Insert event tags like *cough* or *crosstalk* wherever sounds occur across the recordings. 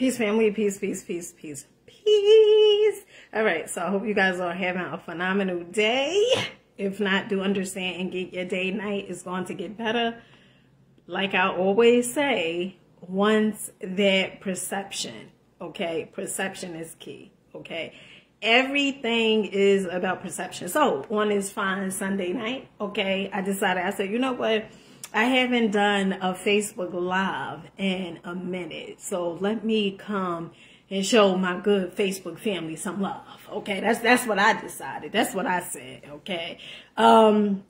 Peace, family. Peace, peace, peace, peace, peace. All right. So I hope you guys are having a phenomenal day. If not, do understand and get your day, night is going to get better. Like I always say, once that perception, okay, perception is key, okay. Everything is about perception. So on this fine Sunday night, okay, I decided, I said, you know what? I haven't done a Facebook Live in a minute. So let me come and show my good Facebook family some love. Okay, that's that's what I decided. That's what I said. Okay. Um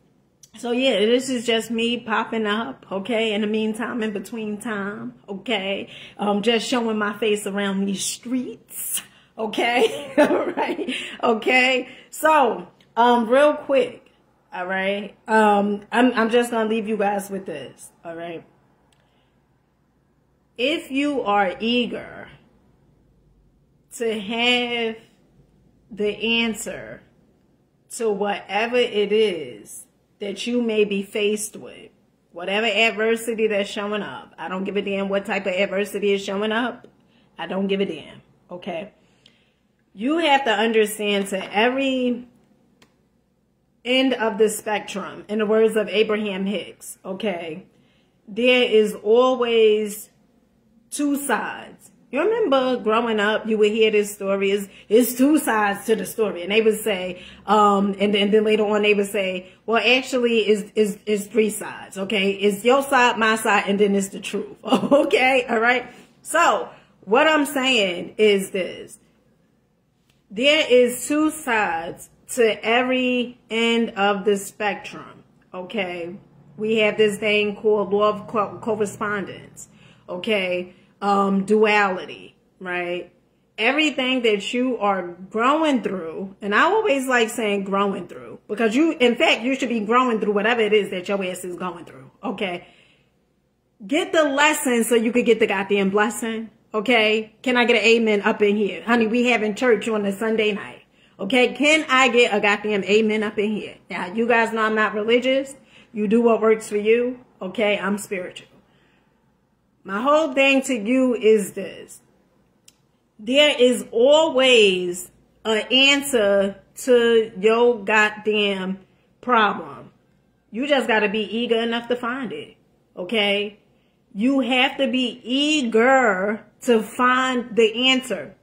so yeah, this is just me popping up, okay? In the meantime, in between time, okay? Um just showing my face around these streets. Okay? *laughs* All right. Okay. So, um real quick, all right. Um, I'm I'm just gonna leave you guys with this. All right. If you are eager to have the answer to whatever it is that you may be faced with, whatever adversity that's showing up, I don't give a damn what type of adversity is showing up. I don't give a damn. Okay. You have to understand to every end of the spectrum, in the words of Abraham Hicks, okay, there is always two sides. You remember growing up, you would hear this story, is it's two sides to the story. And they would say, um, and then, and then later on they would say, well, actually is, is, is three sides. Okay. It's your side, my side, and then it's the truth. *laughs* okay. All right. So what I'm saying is this. There is two sides to every end of the spectrum. Okay. We have this thing called law of co correspondence. Okay. Um, duality, right? Everything that you are growing through, and I always like saying growing through because you, in fact, you should be growing through whatever it is that your ass is going through. Okay. Get the lesson so you could get the goddamn blessing. Okay. Can I get an amen up in here? Honey, we having church on a Sunday night. Okay, can I get a goddamn amen up in here? Now, you guys know I'm not religious. You do what works for you. Okay, I'm spiritual. My whole thing to you is this. There is always an answer to your goddamn problem. You just got to be eager enough to find it. Okay? You have to be eager to find the answer.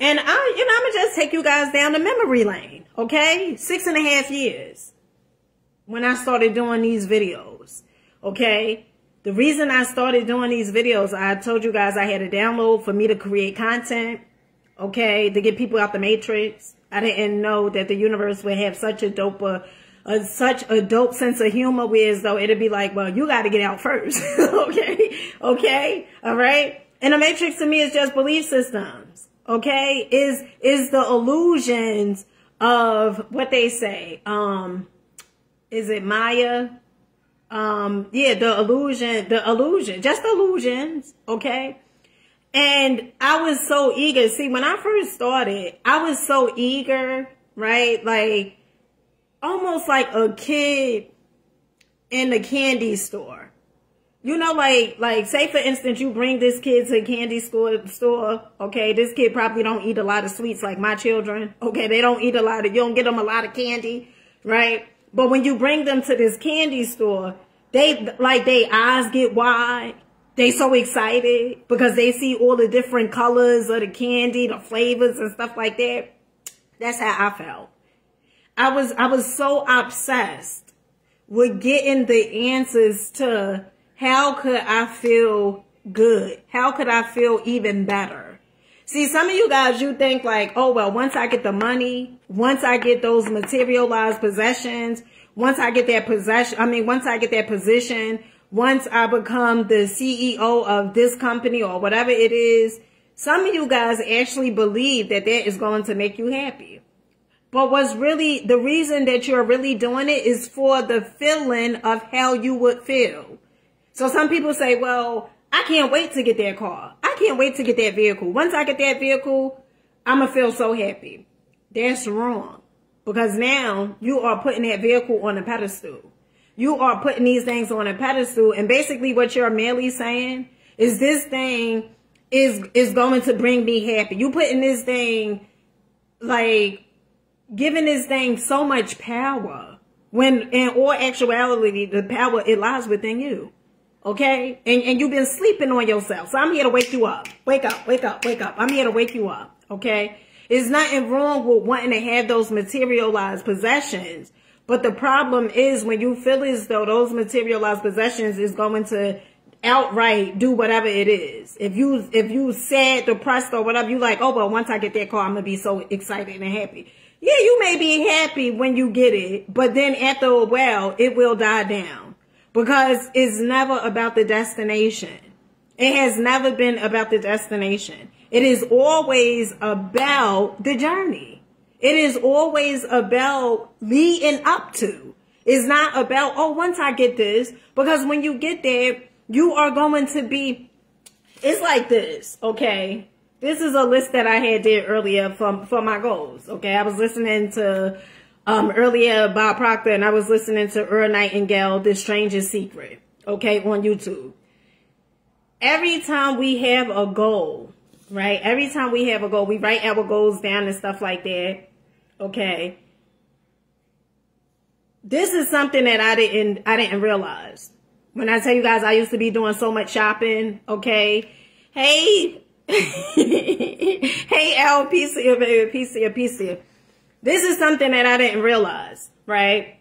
And I, you know, I'm gonna just take you guys down the memory lane. Okay. Six and a half years when I started doing these videos. Okay. The reason I started doing these videos, I told you guys I had a download for me to create content. Okay. To get people out the matrix. I didn't know that the universe would have such a dope, uh, a, such a dope sense of humor whereas though it'd be like, well, you got to get out first. *laughs* okay. Okay. All right. And the matrix to me is just belief systems okay, is, is the illusions of what they say. Um, is it Maya? Um, yeah, the illusion, the illusion, just illusions, okay? And I was so eager. See, when I first started, I was so eager, right? Like, almost like a kid in the candy store you know, like, like, say for instance, you bring this kid to a candy store, store, okay, this kid probably don't eat a lot of sweets like my children, okay, they don't eat a lot of, you don't get them a lot of candy, right? But when you bring them to this candy store, they, like, their eyes get wide, they so excited because they see all the different colors of the candy, the flavors and stuff like that. That's how I felt. I was, I was so obsessed with getting the answers to how could I feel good? How could I feel even better? See, some of you guys, you think like, oh, well, once I get the money, once I get those materialized possessions, once I get that possession, I mean, once I get that position, once I become the CEO of this company or whatever it is, some of you guys actually believe that that is going to make you happy. But what's really, the reason that you're really doing it is for the feeling of how you would feel. So some people say, well, I can't wait to get that car. I can't wait to get that vehicle. Once I get that vehicle, I'm going to feel so happy. That's wrong. Because now you are putting that vehicle on a pedestal. You are putting these things on a pedestal. And basically what you're merely saying is this thing is is going to bring me happy. You putting this thing like giving this thing so much power when in all actuality the power it lies within you. Okay? And and you've been sleeping on yourself. So I'm here to wake you up. Wake up, wake up, wake up. I'm here to wake you up. Okay? There's nothing wrong with wanting to have those materialized possessions. But the problem is when you feel as though those materialized possessions is going to outright do whatever it is. If you if you sad, depressed or whatever, you like, oh well once I get that car, I'm gonna be so excited and happy. Yeah, you may be happy when you get it, but then after a while it will die down. Because it's never about the destination. It has never been about the destination. It is always about the journey. It is always about leading up to. It's not about, oh, once I get this, because when you get there, you are going to be, it's like this, okay? This is a list that I had did earlier from, for my goals, okay? I was listening to, um, earlier Bob Proctor and I was listening to Earl Nightingale, The Strangest Secret, okay, on YouTube. Every time we have a goal, right? Every time we have a goal, we write our goals down and stuff like that, okay? This is something that I didn't, I didn't realize when I tell you guys I used to be doing so much shopping, okay? Hey, *laughs* hey, L, PC, baby, PC, PC. This is something that I didn't realize, right?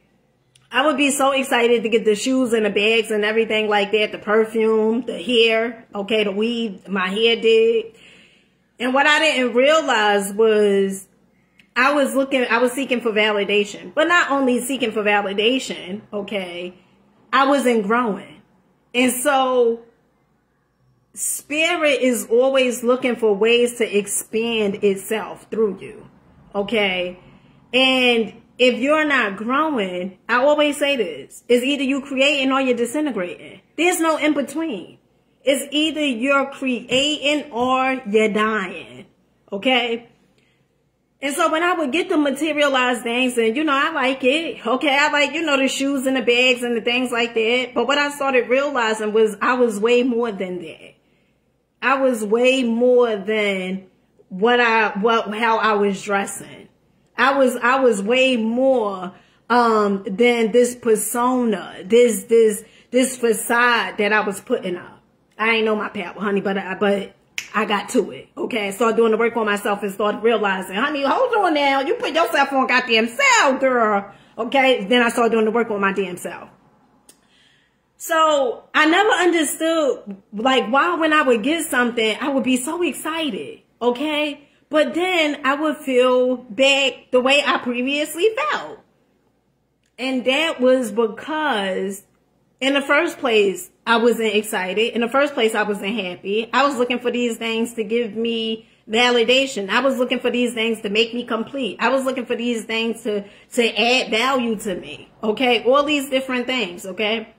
I would be so excited to get the shoes and the bags and everything like that, the perfume, the hair, okay, the weave my hair did. And what I didn't realize was I was looking, I was seeking for validation, but not only seeking for validation, okay, I wasn't growing. And so spirit is always looking for ways to expand itself through you. Okay. And if you're not growing, I always say this, it's either you creating or you're disintegrating. There's no in between. It's either you're creating or you're dying. Okay. And so when I would get the materialized things and, you know, I like it. Okay. I like, you know, the shoes and the bags and the things like that. But what I started realizing was I was way more than that. I was way more than what I, what, how I was dressing. I was, I was way more, um, than this persona, this, this, this facade that I was putting up. I ain't know my power, honey, but I, but I got to it. Okay. I started doing the work on myself and started realizing, honey, hold on now. You put yourself on goddamn self, girl. Okay. Then I started doing the work on my damn self. So I never understood like why when I would get something, I would be so excited. Okay. But then I would feel back the way I previously felt. And that was because in the first place, I wasn't excited. In the first place, I wasn't happy. I was looking for these things to give me validation. I was looking for these things to make me complete. I was looking for these things to, to add value to me. Okay. All these different things. Okay.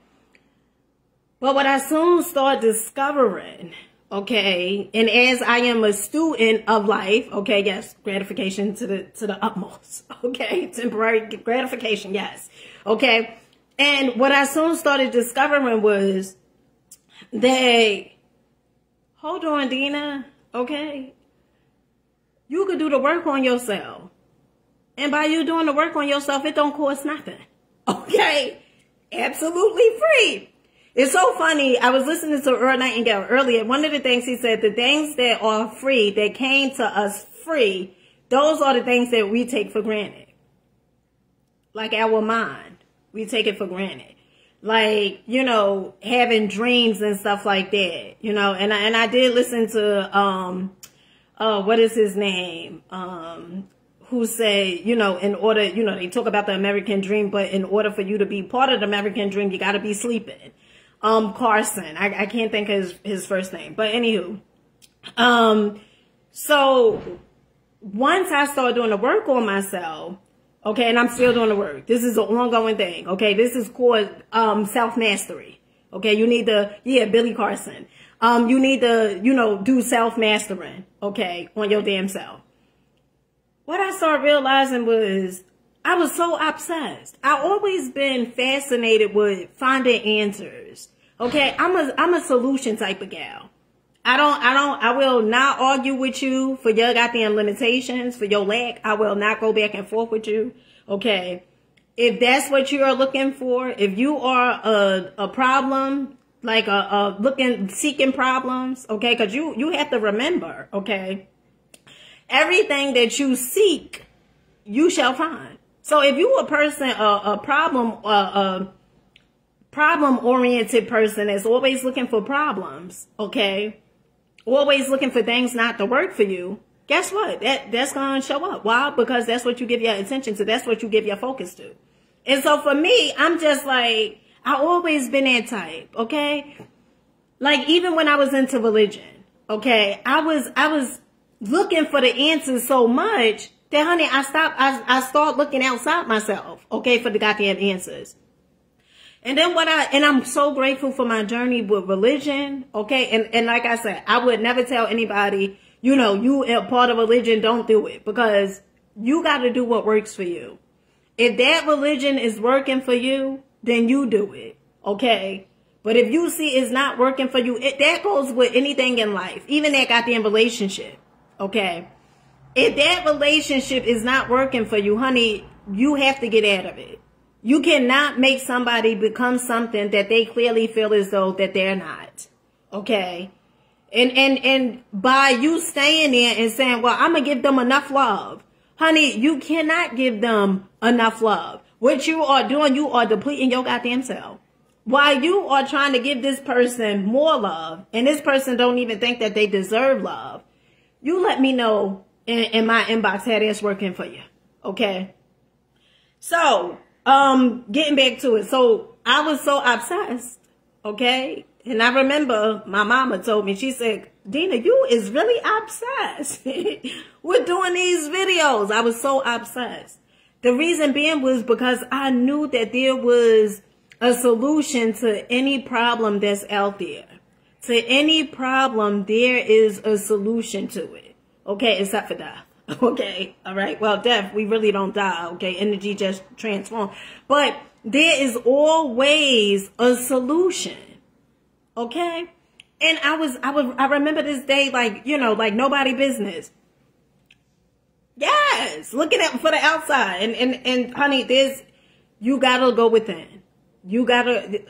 But what I soon start discovering, okay, and as I am a student of life, okay, yes, gratification to the, to the utmost. *laughs* Okay. Temporary gratification. Yes. Okay and what I soon started discovering was that, hold on, Deena, okay? You could do the work on yourself. And by you doing the work on yourself, it don't cost nothing. *laughs* Okay? Absolutely free. It's so funny. I was listening to Earl Nightingale earlier. One of the things he said, the things that are free, that came to us free, those are the things that we take for granted. Like our mind we take it for granted. Like, you know, having dreams and stuff like that, you know, and I, and I did listen to, um, uh, what is his name? Um, who say, you know, in order, you know, they talk about the American dream, but in order for you to be part of the American dream, you got to be sleeping. Um, Carson, I, I can't think his, his first name, but anywho, um, so once I started doing the work on myself, Okay, and I'm still doing the work. This is an ongoing thing. Okay, this is called um, self mastery. Okay, you need to, yeah, Billy Carson. Um, you need to, you know, do self mastering. Okay, on your damn self. What I started realizing was I was so obsessed. I always been fascinated with finding answers. Okay, I'm a I'm a solution type of gal. I don't, I don't, I will not argue with you for your goddamn limitations, for your lack. I will not go back and forth with you. Okay. If that's what you are looking for, if you are a, a problem, like a, a looking, seeking problems, okay, cause you, you have to remember, okay, everything that you seek, you shall find. So if you a person, a, problem, a problem oriented person that's always looking for problems, okay, always looking for things not to work for you, guess what? That that's gonna show up. Why? Because that's what you give your attention to. That's what you give your focus to. And so for me, I'm just like I always been that type. Okay, like even when I was into religion, okay, I was I was looking for the answers so much that honey, I stopped. I I start looking outside myself. Okay, for the goddamn answers. And then what I, and I'm so grateful for my journey with religion. Okay. And, and like I said, I would never tell anybody, you know, you are part of religion, don't do it because you got to do what works for you. If that religion is working for you, then you do it. Okay. But if you see it's not working for you, it, that goes with anything in life, even that goddamn relationship. Okay. If that relationship is not working for you, honey, you have to get out of it. You cannot make somebody become something that they clearly feel as though that they're not. Okay. And, and, and by you staying there and saying, well, I'm going to give them enough love. Honey, you cannot give them enough love. What you are doing, you are depleting your goddamn self. While you are trying to give this person more love, and this person don't even think that they deserve love, you let me know in, in my inbox how that's working for you. Okay. So, um, getting back to it. So I was so obsessed. Okay. And I remember my mama told me, she said, Deena, you is really obsessed *laughs* with doing these videos. I was so obsessed. The reason being was because I knew that there was a solution to any problem that's out there. To any problem, there is a solution to it. Okay, except for death. *laughs* Okay. All right. Well, death, we really don't die. Okay. Energy just transforms. But there is always a solution. Okay. And I was, I was, I remember this day, like, you know, like nobody business. Yes. Looking at for the outside. And, and, and honey, there's, you gotta go within. You gotta,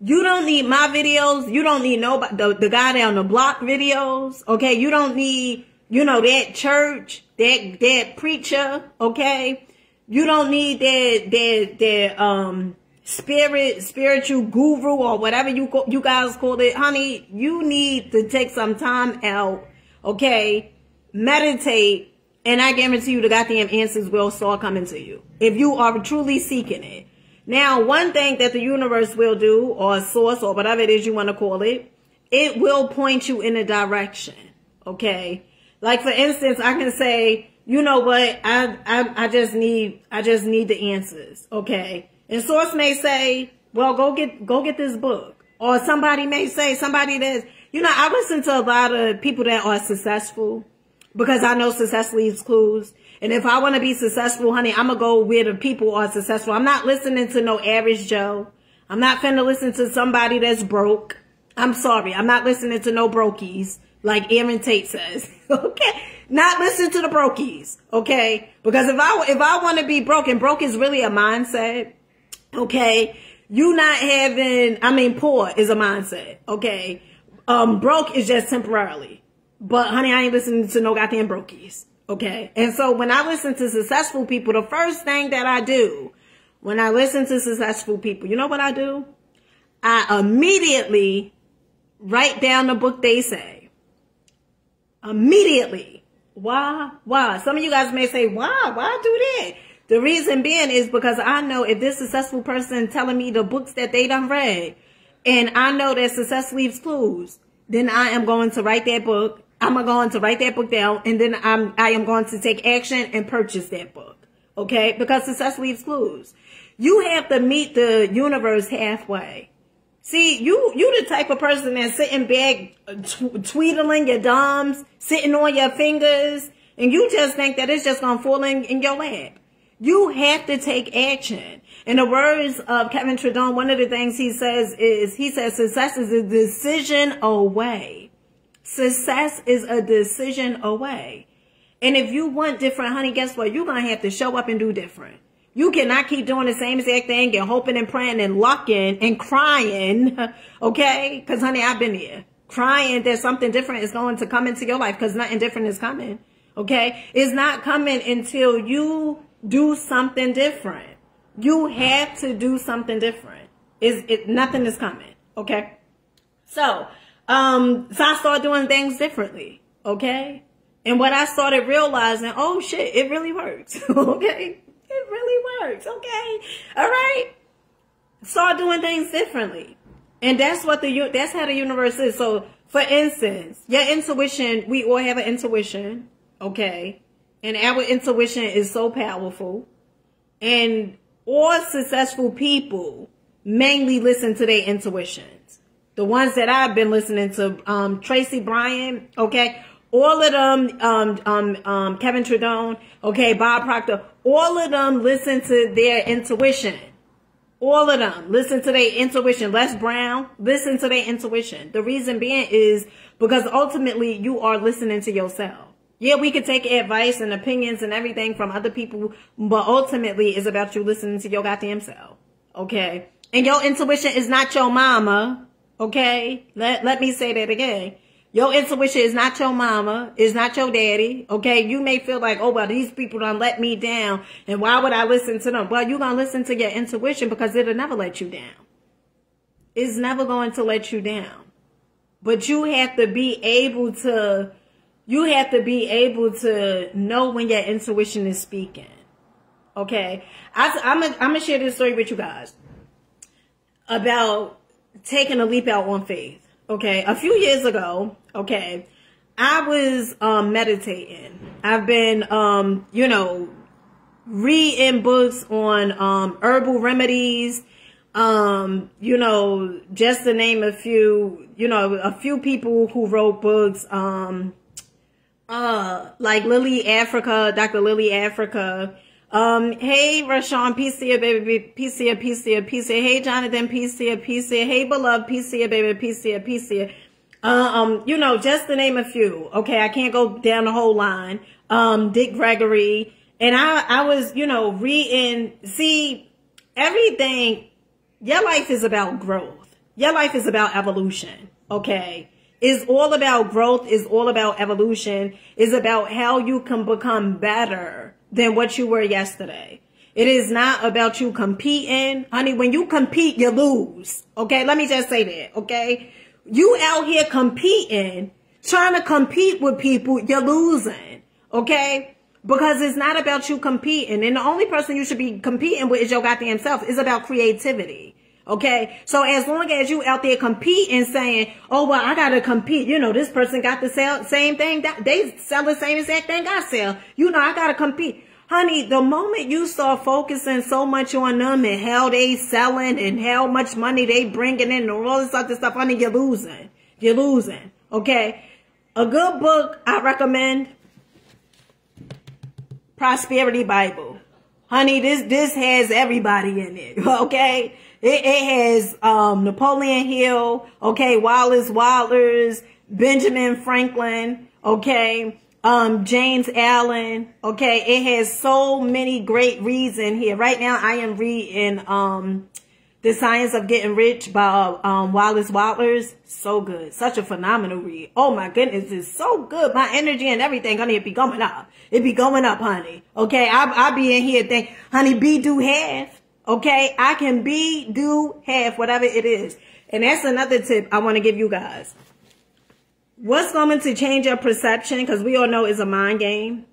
you don't need my videos. You don't need nobody, the, the guy down the block videos. Okay. You don't need, you know, that church, that, that preacher, okay? You don't need that, that, that, um, spirit, spiritual guru or whatever you, you guys call it. Honey, you need to take some time out, okay? Meditate, and I guarantee you the goddamn answers will start coming to you. If you are truly seeking it. Now, one thing that the universe will do, or source, or whatever it is you want to call it, it will point you in a direction, okay? Like for instance, I can say, you know what, I, I, I just need, I just need the answers. Okay. And source may say, well, go get, go get this book. Or somebody may say, somebody that's, you know, I listen to a lot of people that are successful because I know success leaves clues. And if I want to be successful, honey, I'm going to go where the people are successful. I'm not listening to no average Joe. I'm not finna listen to somebody that's broke. I'm sorry. I'm not listening to no brokies like Aaron Tate says. *laughs* okay. Not listen to the brokies. Okay. Because if I, if I want to be broken, broke is really a mindset. Okay. You not having, I mean, poor is a mindset. Okay. Um, broke is just temporarily. But honey, I ain't listening to no goddamn brokies. Okay. And so when I listen to successful people, the first thing that I do when I listen to successful people, you know what I do? I immediately write down the book they say immediately. Why? Why? Some of you guys may say, why? Why do that? The reason being is because I know if this successful person telling me the books that they done read, and I know that success leaves clues, then I am going to write that book. I'm going to write that book down, and then I'm I am going to take action and purchase that book. Okay, because success leaves clues. You have to meet the universe halfway. See, you you the type of person that's sitting back, t- tweedling your thumbs, sitting on your fingers, and you just think that it's just gonna fall in, in your lap. You have to take action. In the words of Kevin Tredone, one of the things he says is, he says success is a decision away. Success is a decision away. And if you want different, honey, guess what? You're going to have to show up and do different. You cannot keep doing the same exact thing and hoping and praying and lucking and crying. *laughs* Okay? Cause honey, I've been here crying that something different is going to come into your life because nothing different is coming. Okay? It's not coming until you do something different. You have to do something different. Is it nothing is coming. Okay? So, um, so I started doing things differently. Okay? And what I started realizing, oh shit, it really works. *laughs* okay? It really works. Okay? All right? Start doing things differently. And that's what the that's how the universe is. So, for instance, your intuition, we all have an intuition, okay? And our intuition is so powerful. And all successful people mainly listen to their intuitions. The ones that I've been listening to, um, Tracy Bryan, okay? All of them, um, um, um, Kevin Tredone, okay, Bob Proctor, all of them listen to their intuition. All of them listen to their intuition. Les Brown, listen to their intuition. The reason being is because ultimately you are listening to yourself. Yeah, we could take advice and opinions and everything from other people, but ultimately it's about you listening to your goddamn self. Okay. And your intuition is not your mama. Okay. Let, let me say that again. Your intuition is not your mama, is not your daddy. Okay, you may feel like, oh well, these people don't let me down, and why would I listen to them? Well, you're gonna listen to your intuition because it'll never let you down. It's never going to let you down. But you have to be able to, you have to be able to know when your intuition is speaking. Okay, I, I'm I'm gonna share this story with you guys about taking a leap out on faith. Okay, a few years ago, okay, I was um, meditating. I've been, um, you know, reading books on um, herbal remedies. Um, you know, just to name a few, you know, a few people who wrote books. Um, uh, like Llaila Afrika, Dr. Llaila Afrika. Um, hey, Rashawn, to baby, peace to you. Hey, Jonathan, you, peace. Hey, beloved, to baby, peace you. Uh, um, you know, just to name a few. Okay, I can't go down the whole line. Um, Dick Gregory. And I, I was, you know, reading, see, everything, your life is about growth. Your life is about evolution. Okay. Is all about growth, is all about evolution, is about how you can become better than what you were yesterday. It is not about you competing. Honey, when you compete, you lose. Okay, let me just say that, okay? You out here competing, trying to compete with people, you're losing. Okay? Because it's not about you competing. And the only person you should be competing with is your goddamn self. It's about creativity. Okay. So as long as you out there competing and saying, oh, well, I got to compete. You know, this person got the sell, same thing that they sell the same exact thing I sell. You know, I got to compete. Honey, the moment you start focusing so much on them and how they selling and how much money they bringing in and all this other stuff, honey, you're losing. You're losing. Okay. A good book I recommend, Prosperity Bible. Honey, this, this has everybody in it. *laughs* Okay. It, it has um, Napoleon Hill, okay, Wallace Wattles, Benjamin Franklin, okay, um, James Allen, okay. It has so many great reads in here. Right now, I am reading um, The Science of Getting Rich by um, Wallace Wattles. So good. Such a phenomenal read. Oh my goodness, it's so good. My energy and everything, honey, it be going up. It be going up, honey. Okay, I, I be in here think, honey, be do have. Okay, I can be, do, have, whatever it is. And that's another tip I want to give you guys. What's going to change your perception, because we all know it's a mind game.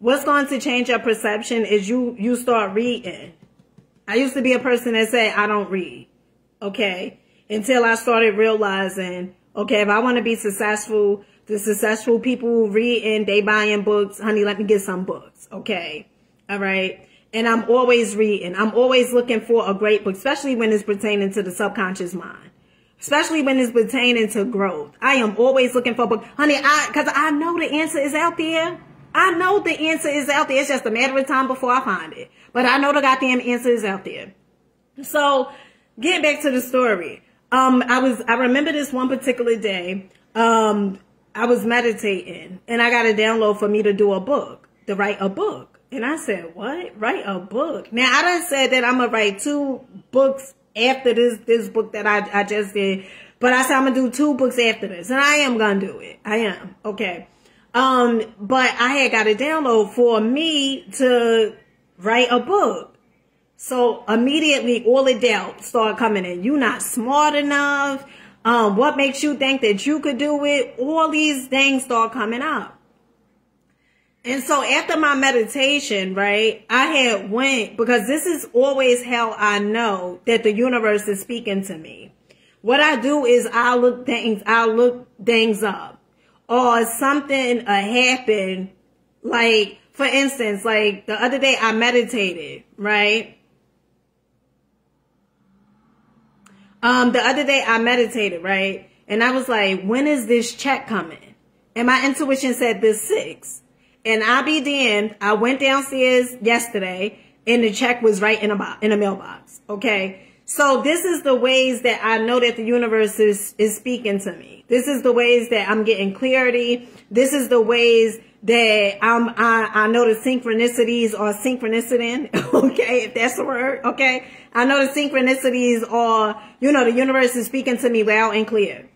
What's going to change your perception is you, you start reading. I used to be a person that said, I don't read. Okay. Until I started realizing, okay, if I want to be successful, the successful people reading, they buying books. Honey, let me get some books. Okay. All right. And I'm always reading. I'm always looking for a great book, especially when it's pertaining to the subconscious mind. Especially when it's pertaining to growth. I am always looking for a book. Honey, I, cause I know the answer is out there. I know the answer is out there. It's just a matter of time before I find it. But I know the goddamn answer is out there. So, getting back to the story. Um, I was, I remember this one particular day. Um, I was meditating and I got a download for me to do a book, to write a book. And I said, what? Write a book. Now I done said that I'm going to write two books after this, this book that I, I just did. But I said I'm going to do two books after this. And I am going to do it. I am. Okay. Um, but I had got a download for me to write a book. So immediately all the doubt started coming in. You not smart enough. Um, what makes you think that you could do it? All these things start coming up. And so after my meditation, right, I had went because this is always how I know that the universe is speaking to me. What I do is I look things, I look things up or something uh, happened. Like, for instance, like the other day I meditated, right? Um, the other day I meditated, right? And I was like, when is this check coming? And my intuition said this six. And I be damned, I went downstairs yesterday and the check was right in a box, in a mailbox. Okay. So this is the ways that I know that the universe is, is speaking to me. This is the ways that I'm getting clarity. This is the ways that I'm, I, I know the synchronicities are synchronicity. *laughs* okay. If that's the word. Okay. I know the synchronicities are, you know, the universe is speaking to me loud and clear.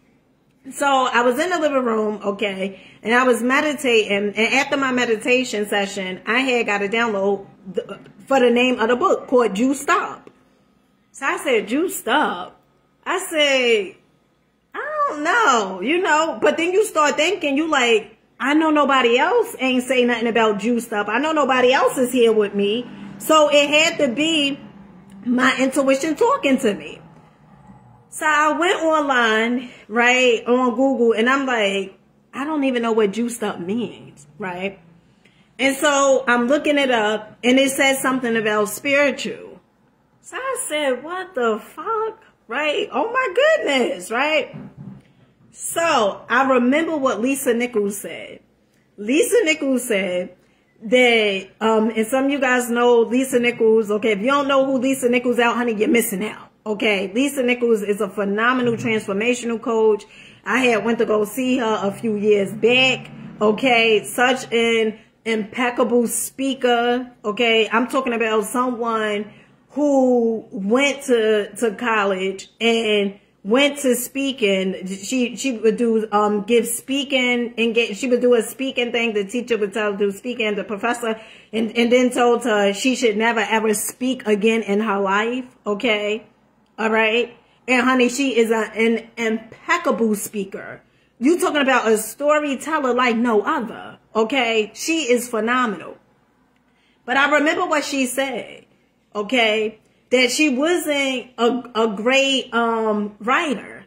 So I was in the living room, okay, and I was meditating. And after my meditation session, I had got a download for the name of the book called Juiced Stop. So I said, Juiced Stop. I said, I don't know, you know, but then you start thinking, you like, I know nobody else ain't say nothing about Juiced Up. I know nobody else is here with me. So it had to be my intuition talking to me. So I went online, right, on Google, and I'm like, I don't even know what juiced up means, right? And so I'm looking it up, and it says something about spiritual. So I said, what the fuck, right? Oh my goodness, right? So I remember what Lisa Nichols said. Lisa Nichols said that, um, and some of you guys know Lisa Nichols. Okay, if you don't know who Lisa Nichols out, honey, you're missing out. Okay, Lisa Nichols is a phenomenal transformational coach. I had went to go see her a few years back. Okay, such an impeccable speaker. Okay, I'm talking about someone who went to to college and went to speaking. She she would do um give speaking and get she would do a speaking thing. The teacher would tell her to do speaking. The professor and and then told her she should never ever speak again in her life. Okay. All right. And honey, she is a, an impeccable speaker. You talking about a storyteller like no other. Okay. She is phenomenal. But I remember what she said. Okay. That she wasn't a, a great, um, writer.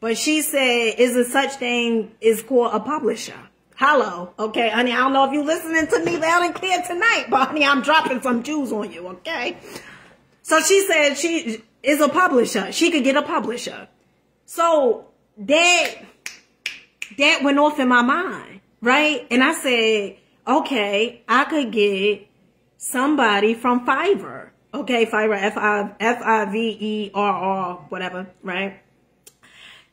But she said, is a such thing is called a publisher. Hello. Okay, honey, I don't know if you listening to me loud and clear tonight, but honey, I'm dropping some jewels on you, okay? So she said she is a publisher. She could get a publisher. So that, that went off in my mind, right? And I said, okay, I could get somebody from Fiverr. Okay, Fiverr, F-I, F-I-V-E-R-R, whatever, right?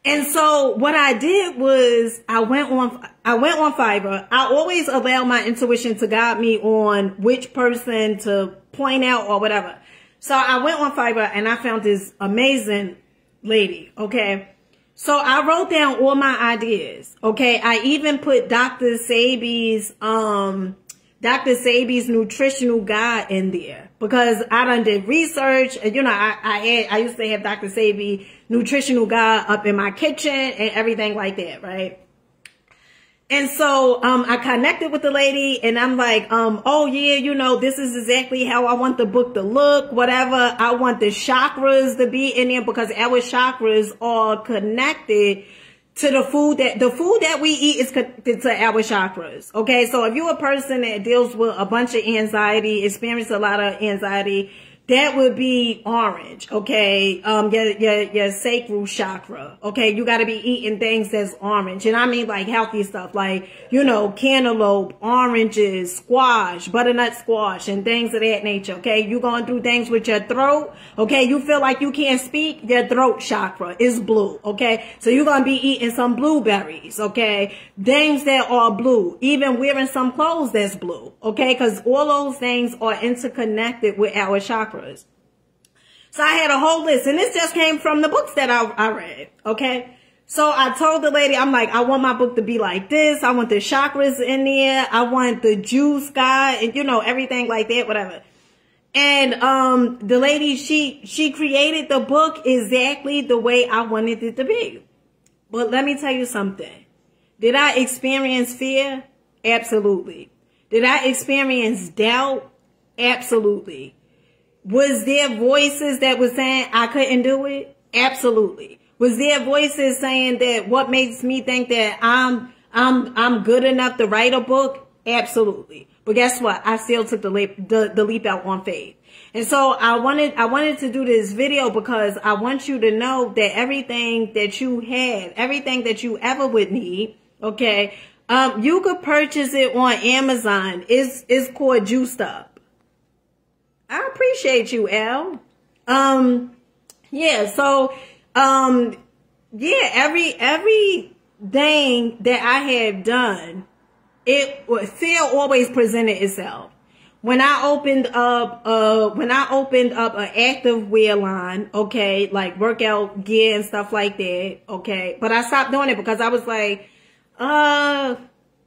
And so what I did was I went on, I went on Fiverr. I always allow my intuition to guide me on which person to point out or whatever. So I went on Fiverr and I found this amazing lady. Okay. So I wrote down all my ideas. Okay. I even put Dr. Sebi's, um, Dr. Sebi's nutritional guide in there because I done did research and you know, I, I had, I used to have Dr. Sebi nutritional guide up in my kitchen and everything like that. Right. And so um, I connected with the lady and I'm like, um, oh yeah, you know, this is exactly how I want the book to look, whatever. I want the chakras to be in there because our chakras are connected to the food that the food that we eat is connected to our chakras. Okay. So if you're a person that deals with a bunch of anxiety, experience a lot of anxiety, that would be orange, okay? Um, your, your, your sacral chakra, okay? You gotta be eating things that's orange. And I mean like healthy stuff, like, you know, cantaloupe, oranges, squash, butternut squash, and things of that nature, okay? You going through things with your throat, okay? You feel like you can't speak, your throat chakra is blue, okay? So you're gonna be eating some blueberries, okay? Things that are blue, even wearing some clothes that's blue, okay? Cause all those things are interconnected with our chakra chakras. So I had a whole list and this just came from the books that I, I read. Okay. So I told the lady, I'm like, I want my book to be like this. I want the chakras in there. I want the juice guy and you know, everything like that, whatever. And, um, the lady, she, she created the book exactly the way I wanted it to be. But let me tell you something. Did I experience fear? Absolutely. Did I experience doubt? Absolutely. Was there voices that was saying I couldn't do it? Absolutely. Was there voices saying that what makes me think that I'm I'm I'm good enough to write a book? Absolutely. But guess what? I still took the leap the, the leap out on faith. And so I wanted I wanted to do this video because I want you to know that everything that you have, everything that you ever would need, okay, um, you could purchase it on Amazon. It's it's called Juice Up. I appreciate you, Al. Um, yeah, so, um, yeah, every, every thing that I have done, it still always presented itself. When I opened up, uh, when I opened up an active wear line, okay, like workout gear and stuff like that, okay, but I stopped doing it because I was like, uh,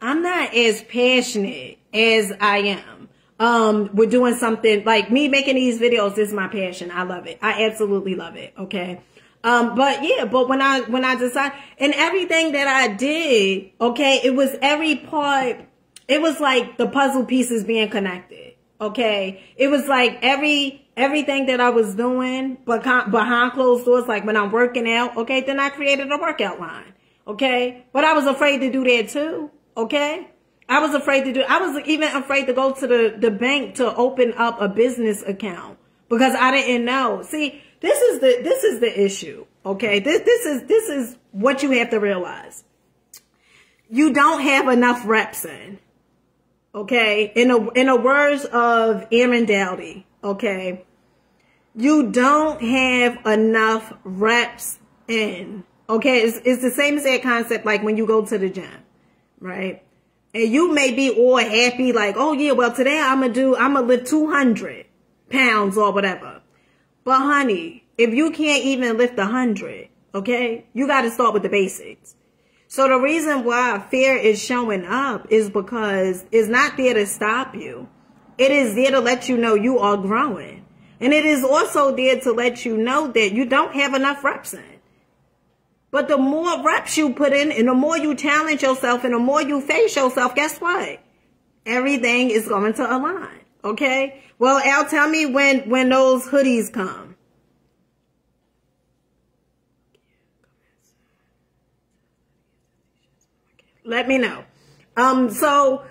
I'm not as passionate as I am um we're doing something like me making these videos is my passion. I love it. I absolutely love it okay? Um but yeah but when i when i decided and everything that i did okay it was every part it was like the puzzle pieces being connected okay? It was like every everything that i was doing but behind closed doors like when i'm working out okay then i created a workout line okay? But i was afraid to do that too okay I was afraid to do, I was even afraid to go to the, the bank to open up a business account because I didn't know. See, this is the, this is the issue. Okay. This, this is, this is what you have to realize. You don't have enough reps in. Okay. In a, in the words of Aaron Dowdy. Okay. You don't have enough reps in. Okay. It's, it's the same that concept like when you go to the gym. Right and you may be all happy, like, oh yeah, well today I'm gonna do, I'm gonna lift 200 pounds or whatever. But honey, if you can't even lift a hundred, okay, you got to start with the basics. So the reason why fear is showing up is because it's not there to stop you. It is there to let you know you are growing. And it is also there to let you know that you don't have enough reps in. But the more reps you put in and the more you challenge yourself and the more you face yourself, guess what? Everything is going to align. Okay. Well, Al, tell me when, when those hoodies come. Let me know. Um, so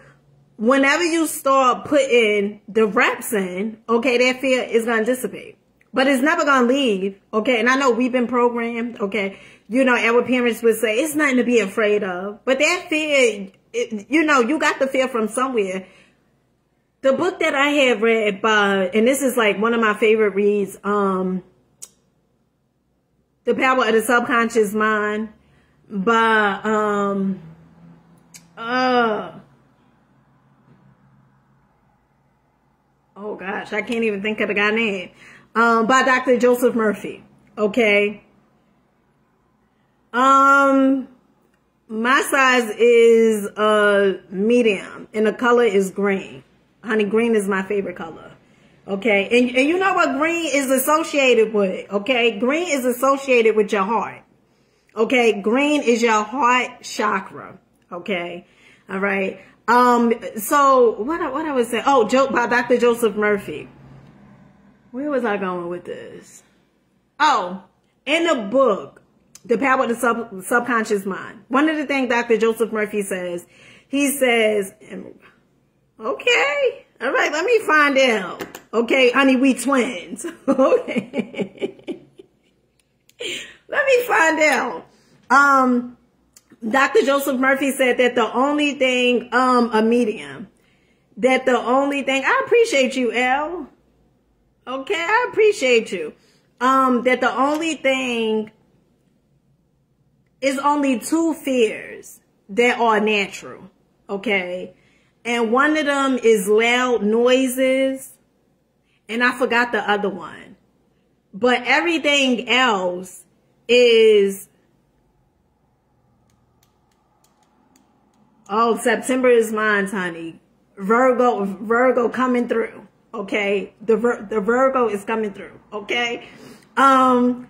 whenever you start putting the reps in, okay, that fear is going to dissipate. But it's never going to leave, okay? And I know we've been programmed, okay? you know, our parents would say, it's nothing to be afraid of. But that fear, it, you know, you got the fear from somewhere. The book that I have read by, and this is like one of my favorite reads, um, The Power of the Subconscious Mind by, um, uh, oh gosh, I can't even think of the guy name, um, by Dr. Joseph Murphy. Okay. Um, my size is a uh, medium and the color is green. Honey, green is my favorite color. Okay. And, and you know what green is associated with? Okay. Green is associated with your heart. Okay. Green is your heart chakra. Okay. All right. Um, so what, what I was saying? Oh, joke by Dr. Joseph Murphy. Where was I going with this? Oh, in the book, the power of the sub, subconscious mind. One of the things Dr. Joseph Murphy says, he says, okay, all right, let me find out. Okay, honey, we twins. *laughs* okay. Let me find out. Um, Dr. Joseph Murphy said that the only thing, um, a medium, that the only thing, I appreciate you, L. Okay, I appreciate you. Um, that the only thing is only two fears that are natural. Okay. And one of them is loud noises. And I forgot the other one. But everything else is Oh, September is mine, honey. Virgo, Virgo coming through. Okay. The, the Virgo is coming through. Okay. Um,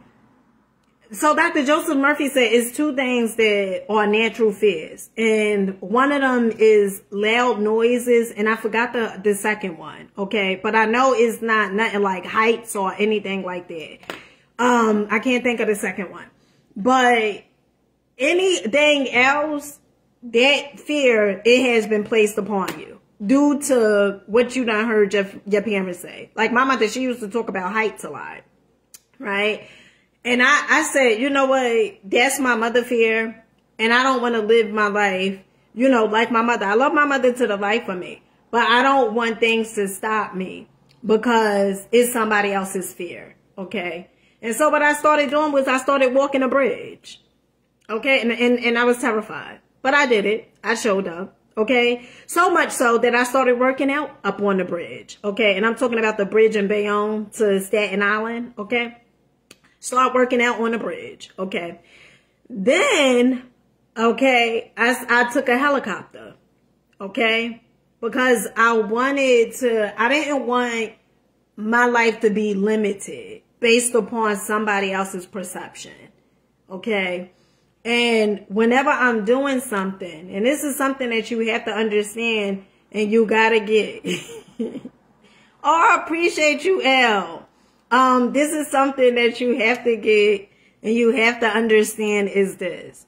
so Dr. Joseph Murphy said it's two things that are natural fears. And one of them is loud noises. And I forgot the, the second one. Okay. But I know it's not nothing like heights or anything like that. Um, I can't think of the second one. But anything else, that fear, it has been placed upon you due to what you done heard Jeff, your parents say. Like my mother, she used to talk about heights a lot. Right? And I, I said, you know what? That's my mother fear. And I don't want to live my life, you know, like my mother. I love my mother to the life of me. But I don't want things to stop me because it's somebody else's fear. Okay. And so what I started doing was I started walking a bridge. Okay. And, and, and I was terrified, but I did it. I showed up. Okay. So much so that I started working out up on the bridge. Okay. And I'm talking about the bridge in Bayonne to Staten Island. Okay. Start working out on the bridge. Okay. Then, okay, I, I took a helicopter. Okay. Because I wanted to, I didn't want my life to be limited based upon somebody else's perception. Okay. And whenever I'm doing something, and this is something that you have to understand and you gotta get. *laughs* oh, I appreciate you, L. Um, this is something that you have to get and you have to understand is this.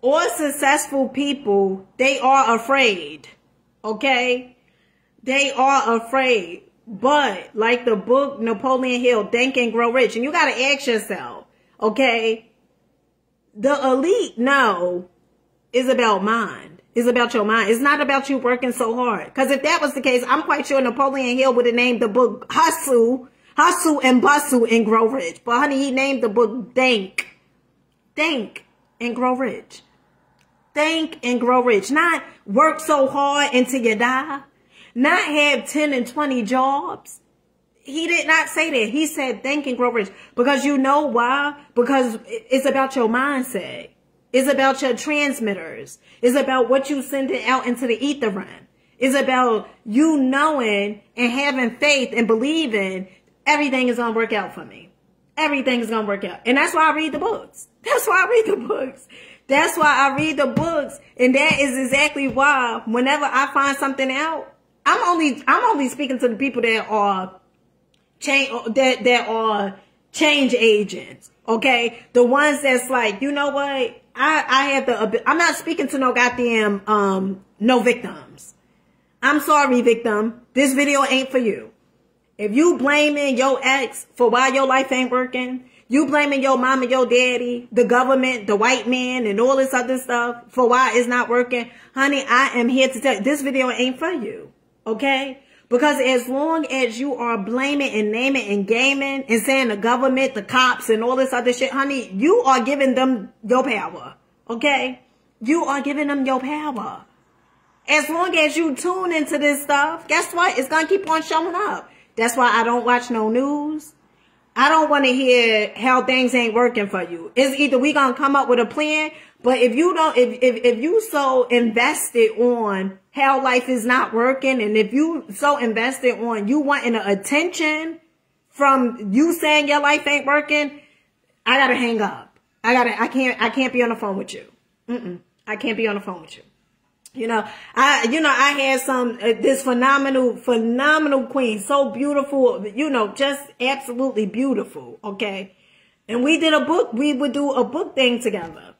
All successful people, they are afraid. Okay? They are afraid. But like the book Napoleon Hill, Think and Grow Rich, and you gotta ask yourself, okay, the elite no is about mind. Is about your mind. It's not about you working so hard. Because if that was the case, I'm quite sure Napoleon Hill would have named the book Hustle Hustle and bustle and grow rich. But honey, he named the book Think. Think and grow rich. Think and grow rich. Not work so hard until you die. Not have 10 and 20 jobs. He did not say that. He said think and grow rich. Because you know why? Because it's about your mindset. It's about your transmitters. It's about what you send it out into the ether run. It's about you knowing and having faith and believing everything is going to work out for me. Everything is going to work out. And that's why I read the books. *laughs* That's why I read the books. That's why I read the books. And that is exactly why whenever I find something out, I'm only, I'm only speaking to the people that are change, that, that are change agents. Okay. The ones that's like, you know what? I, I have the, I'm not speaking to no goddamn, um, no victims. I'm sorry, victim. This video ain't for you. If you blaming your ex for why your life ain't working, you blaming your mom and your daddy, the government, the white man, and all this other stuff for why it's not working, honey, I am here to tell you, this video ain't for you. Okay? Because as long as you are blaming and naming and gaming and saying the government, the cops, and all this other shit, honey, you are giving them your power. Okay? You are giving them your power. As long as you tune into this stuff, guess what? It's going to keep on showing up. That's why I don't watch no news. I don't want to hear how things ain't working for you. It's either we gonna come up with a plan, but if you don't, if, if, if you so invested on how life is not working, and if you so invested on you wanting the attention from you saying your life ain't working, I gotta hang up. I gotta, I can't, I can't be on the phone with you. Mm-mm. I can't be on the phone with you. You know, I, you know, I had some, uh, this phenomenal, phenomenal queen, so beautiful, you know, just absolutely beautiful. Okay. And we did a book, we would do a book thing together.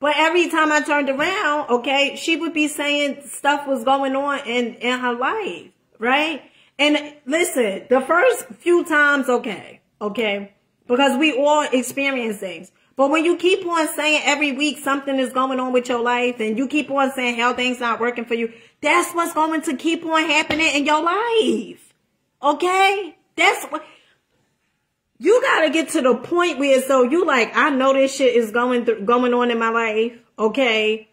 But every time I turned around, okay, she would be saying stuff was going on in, in her life, right? And listen, the first few times, okay, okay, because we all experience things. But when you keep on saying every week something is going on with your life and you keep on saying how things not working for you, that's what's going to keep on happening in your life. Okay? That's what you gotta get to the point where so you like, I know this shit is going th- going on in my life, okay,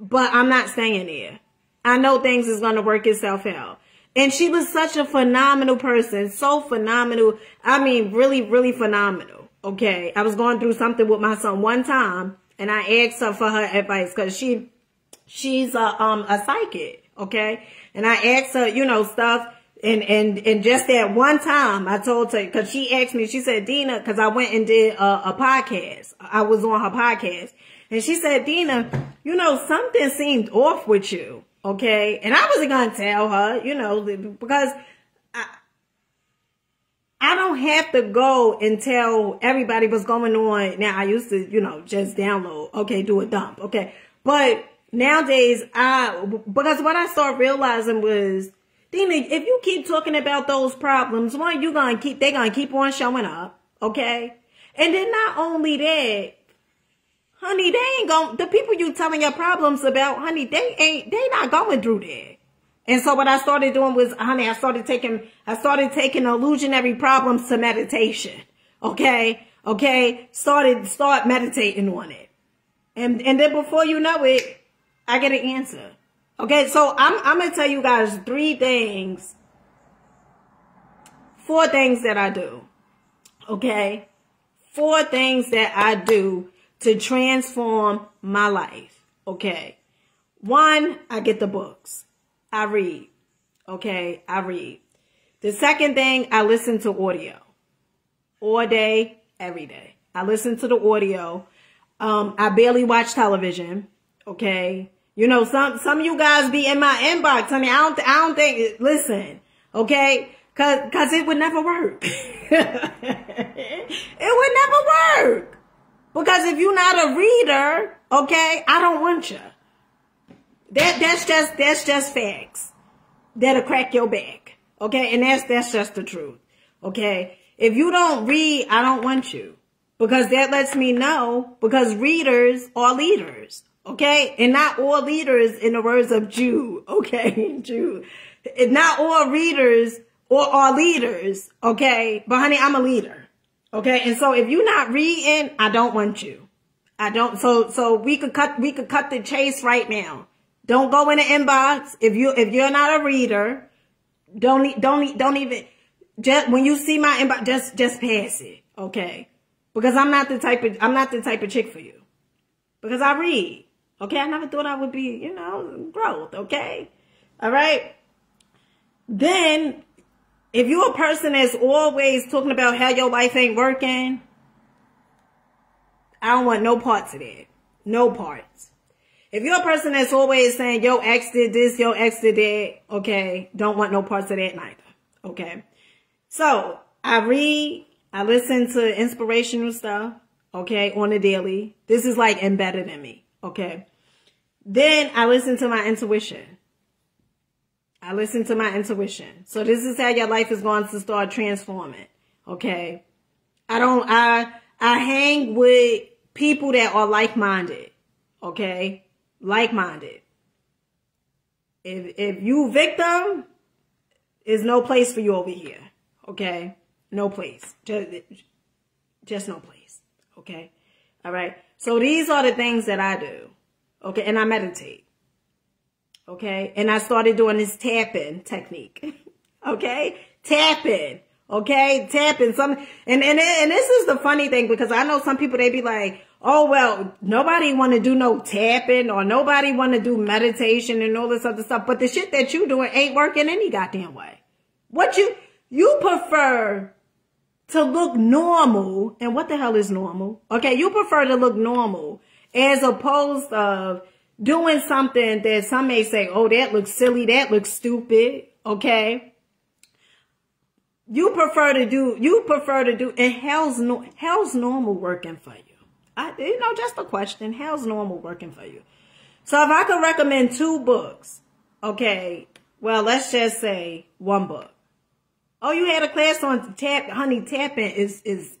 but I'm not staying there. I know things is gonna work itself out. And she was such a phenomenal person, so phenomenal. I mean, really, really phenomenal. Okay, I was going through something with my son one time, and I asked her for her advice because she, she's a um a psychic. Okay, and I asked her, you know, stuff and, and, and just that one time I told her, cause she asked me, she said, Deena, cause I went and did a, a podcast. I was on her podcast and she said, Deena, you know, something seemed off with you. Okay. And I wasn't going to tell her, you know, because I, I don't have to go and tell everybody what's going on. Now I used to, you know, just download. Okay. Do a dump. Okay. But nowadays I, because what I started realizing was, Deena, if you keep talking about those problems, one, you gonna keep, they gonna keep on showing up, okay? And then not only that, honey, they ain't going, the people you telling your problems about, honey, they ain't, they not going through that. And so what I started doing was, honey, I started taking, I started taking illusionary problems to meditation, okay? Okay? Started, start meditating on it. And, and then before you know it, I get an answer. Okay, so I'm, I'm going to tell you guys three things, four things that I do. Okay, four things that I do to transform my life. Okay, one, I get the books. I read. Okay, I read. The second thing, I listen to audio all day, every day. I listen to the audio. Um, I barely watch television. Okay. You know, some, some of you guys be in my inbox, honey. I don't, I don't think, listen, okay? Cause, cause it would never work. *laughs* it would never work. Because if you're not a reader, okay, I don't want you. That, that's just, that's just facts. That'll crack your back. Okay. And that's, that's just the truth. Okay. If you don't read, I don't want you. Because that lets me know, because readers are leaders. Okay. And not all leaders in the words of Jew, Okay. *laughs* Jew. And not all readers or are leaders. Okay. But honey, I'm a leader. Okay. And so if you're not reading, I don't want you. I don't. So, so we could cut, we could cut the chase right now. Don't go in the inbox. If you, if you're not a reader, don't, don't, don't even, just when you see my inbox, just, just pass it. Okay. Because I'm not the type of, I'm not the type of chick for you. Because I read. Okay, I never thought I would be, you know, growth. Okay, all right. Then, if you're a person that's always talking about how your life ain't working, I don't want no parts of that. No parts. If you're a person that's always saying, yo, ex did this, yo, ex did that, okay, don't want no parts of that neither. Okay. So, I read, I listen to inspirational stuff, okay, on the daily. This is like embedded in me. Okay. Then I listen to my intuition. I listen to my intuition. So this is how your life is going to start transforming. Okay. I don't, I, I hang with people that are like-minded. Okay. Like-minded. If, if you victim, is no place for you over here. Okay. No place. Just, just no place. Okay. All right. So these are the things that I do. Okay. And I meditate. Okay. And I started doing this tapping technique. *laughs* okay. Tapping. Okay. Tapping some, and, and, and this is the funny thing because I know some people, they be like, oh, well, nobody want to do no tapping or nobody want to do meditation and all this other stuff. But the shit that you doing ain't working any goddamn way. What you, you prefer to look normal. And what the hell is normal? Okay. You prefer to look normal as opposed of doing something that some may say, oh, that looks silly. That looks stupid. Okay. You prefer to do, you prefer to do, and how's, no, normal working for you? I, you know, just a question. How's normal working for you? So if I could recommend two books, okay, well, let's just say one book. Oh, you had a class on tap, honey, tapping is, is,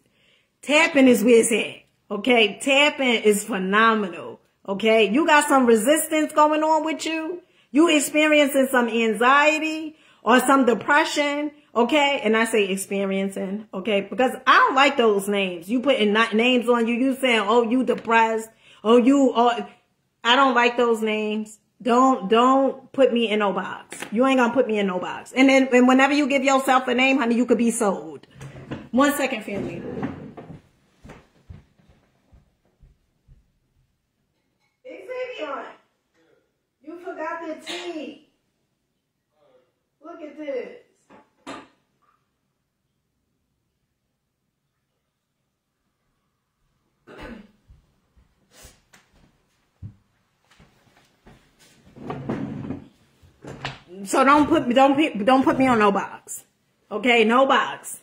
tapping is where it's at. Okay. Tapping is phenomenal. Okay. You got some resistance going on with you. You experiencing some anxiety or some depression. Okay. And I say experiencing. Okay. Because I don't like those names. You putting names on you. You saying, oh, you depressed. Oh, you, oh, I don't like those names. Don't don't put me in no box. You ain't gonna put me in no box. And then and whenever you give yourself a name, honey, you could be sold. One second, family. Xavier, you forgot the tea. Look at this. So don't put me, don't don't put me on no box. Okay, no box.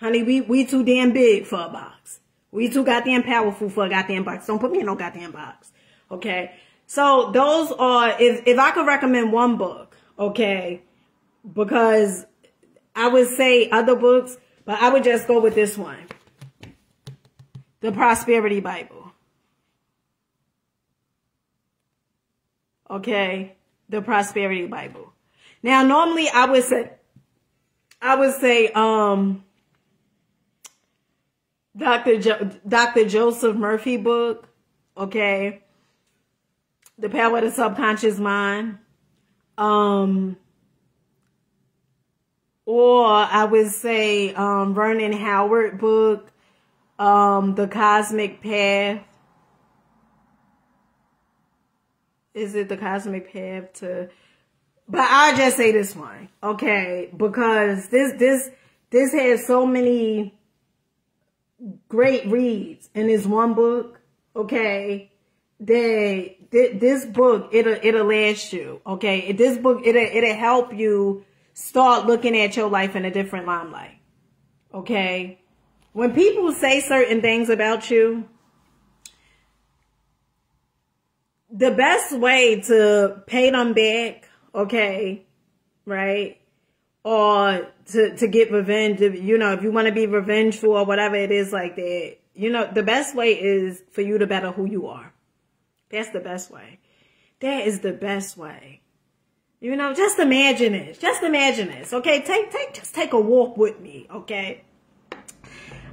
Honey, we, we too damn big for a box. We too goddamn powerful for a goddamn box. Don't put me in no goddamn box. Okay. So those are, if, if I could recommend one book, okay, because I would say other books, but I would just go with this one. The Prosperity Bible. Okay. The Prosperity Bible. Now, normally I would say, I would say, um, Dr. Jo- Dr. Joseph Murphy book, okay, The Power of the Subconscious Mind, um, or I would say um, Vernon Howard book, um, The Cosmic Path. Is it The Cosmic Path to but I'll just say this one, okay? Because this this this has so many great reads in this one book, okay? That this book it'll it'll last you, okay? This book it'll it'll help you start looking at your life in a different limelight, okay? When people say certain things about you, the best way to pay them back okay, right? Or to, to get revenge, you know, if you want to be revengeful or whatever it is like that, you know, the best way is for you to better who you are. That's the best way. That is the best way. You know, just imagine this. Just imagine this. Okay, take take just take a walk with me. Okay.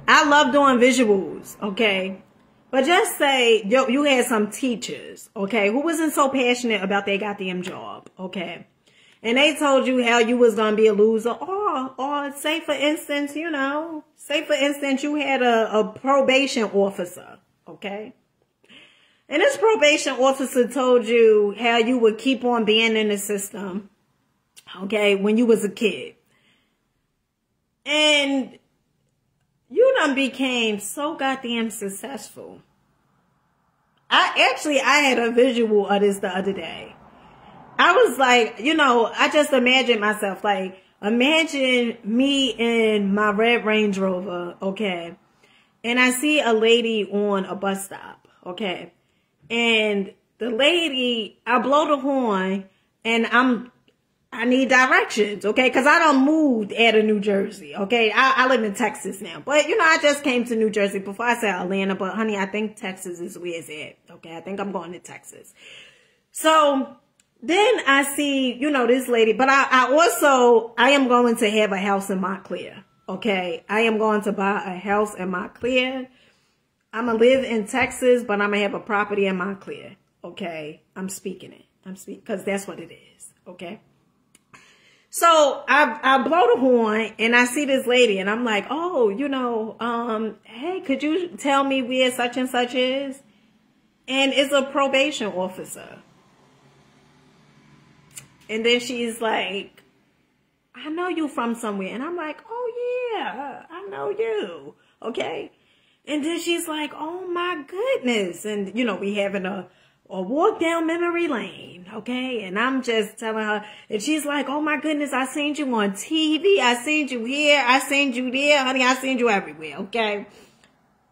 I love doing visuals. Okay. But just say yo, you had some teachers, okay, who wasn't so passionate about their goddamn job, okay, and they told you how you was gonna be a loser, or or say for instance, you know, say for instance you had a, a probation officer, okay, and this probation officer told you how you would keep on being in the system, okay, when you was a kid, and you done became so goddamn successful. I actually, I had a visual of this the other day. I was like, you know, I just imagined myself like, imagine me in my red Range Rover, okay, and I see a lady on a bus stop, okay, and the lady, I blow the horn, and I'm I need directions, okay? Because I don't moved out of New Jersey, okay? I, I live in Texas now. But, you know, I just came to New Jersey before I said Atlanta. But, honey, I think Texas is where it's at, okay? I think I'm going to Texas. So, then I see, you know, this lady. But I, I also, I am going to have a house in Montclair, okay? I am going to buy a house in Montclair. I'm going to live in Texas, but I'm going to have a property in Montclair, okay? I'm speaking it. I'm speaking, because that's what it is, okay? So I, I blow the horn and I see this lady and I'm like, oh, you know, um, hey, could you tell me where such and such is? And it's a probation officer. And then she's like, I know you from somewhere. And I'm like, oh yeah, I know you. Okay. And then she's like, oh my goodness. And, you know, we having a, or walk down memory lane, okay? And I'm just telling her, and she's like, oh my goodness, I seen you on TV, I seen you here, I seen you there, honey, I seen you everywhere, okay?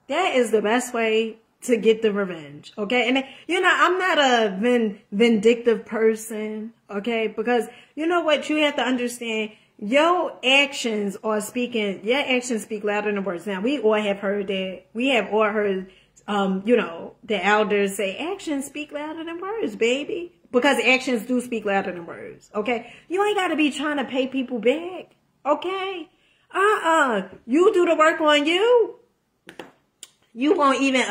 That is the best way to get the revenge, okay? And you know, I'm not a vindictive person, okay? Because you know what, you have to understand, your actions are speaking, your actions speak louder than words. Now, we all have heard that. We have all heard, um, you know, the elders say actions speak louder than words, baby. Because actions do speak louder than words. Okay. You ain't got to be trying to pay people back. Okay. Uh-uh. You do the work on you. You won't even,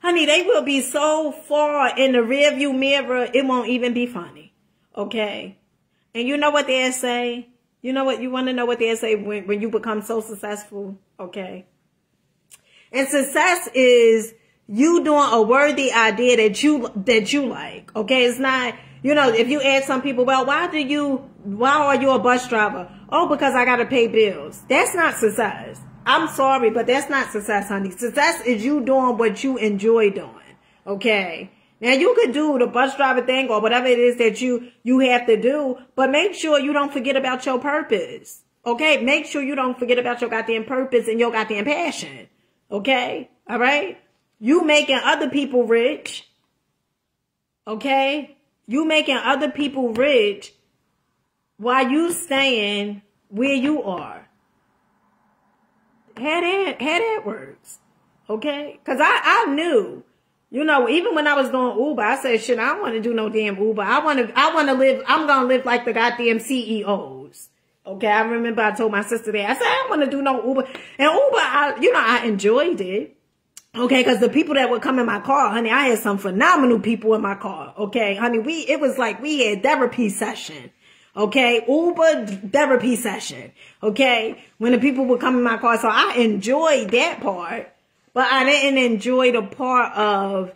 honey, they will be so far in the rearview mirror, it won't even be funny. Okay. And you know what they say? You know what? You want to know what they say when, when you become so successful? Okay. And success is you doing a worthy idea that you, that you like. Okay. It's not, you know, if you ask some people, well, why do you, why are you a bus driver? Oh, because I got to pay bills. That's not success. I'm sorry, but that's not success, honey. Success is you doing what you enjoy doing. Okay. Now you could do the bus driver thing or whatever it is that you, you have to do, but make sure you don't forget about your purpose. Okay. Make sure you don't forget about your goddamn purpose and your goddamn passion. Okay. All right. You making other people rich. Okay. You making other people rich while you staying where you are. Had that, had that works. Okay? Cause I, I knew, you know, even when I was doing Uber, I said, shit, I don't want to do no damn Uber. I want to, I want to live, I'm going to live like the goddamn CEOs. Okay. I remember I told my sister that. I said, I don't want to do no Uber. And Uber, I, you know, I enjoyed it. Okay, because the people that would come in my car, honey, I had some phenomenal people in my car. Okay, honey, we it was like we had therapy session. Okay, Uber therapy session. Okay, when the people would come in my car, so I enjoyed that part, but I didn't enjoy the part of,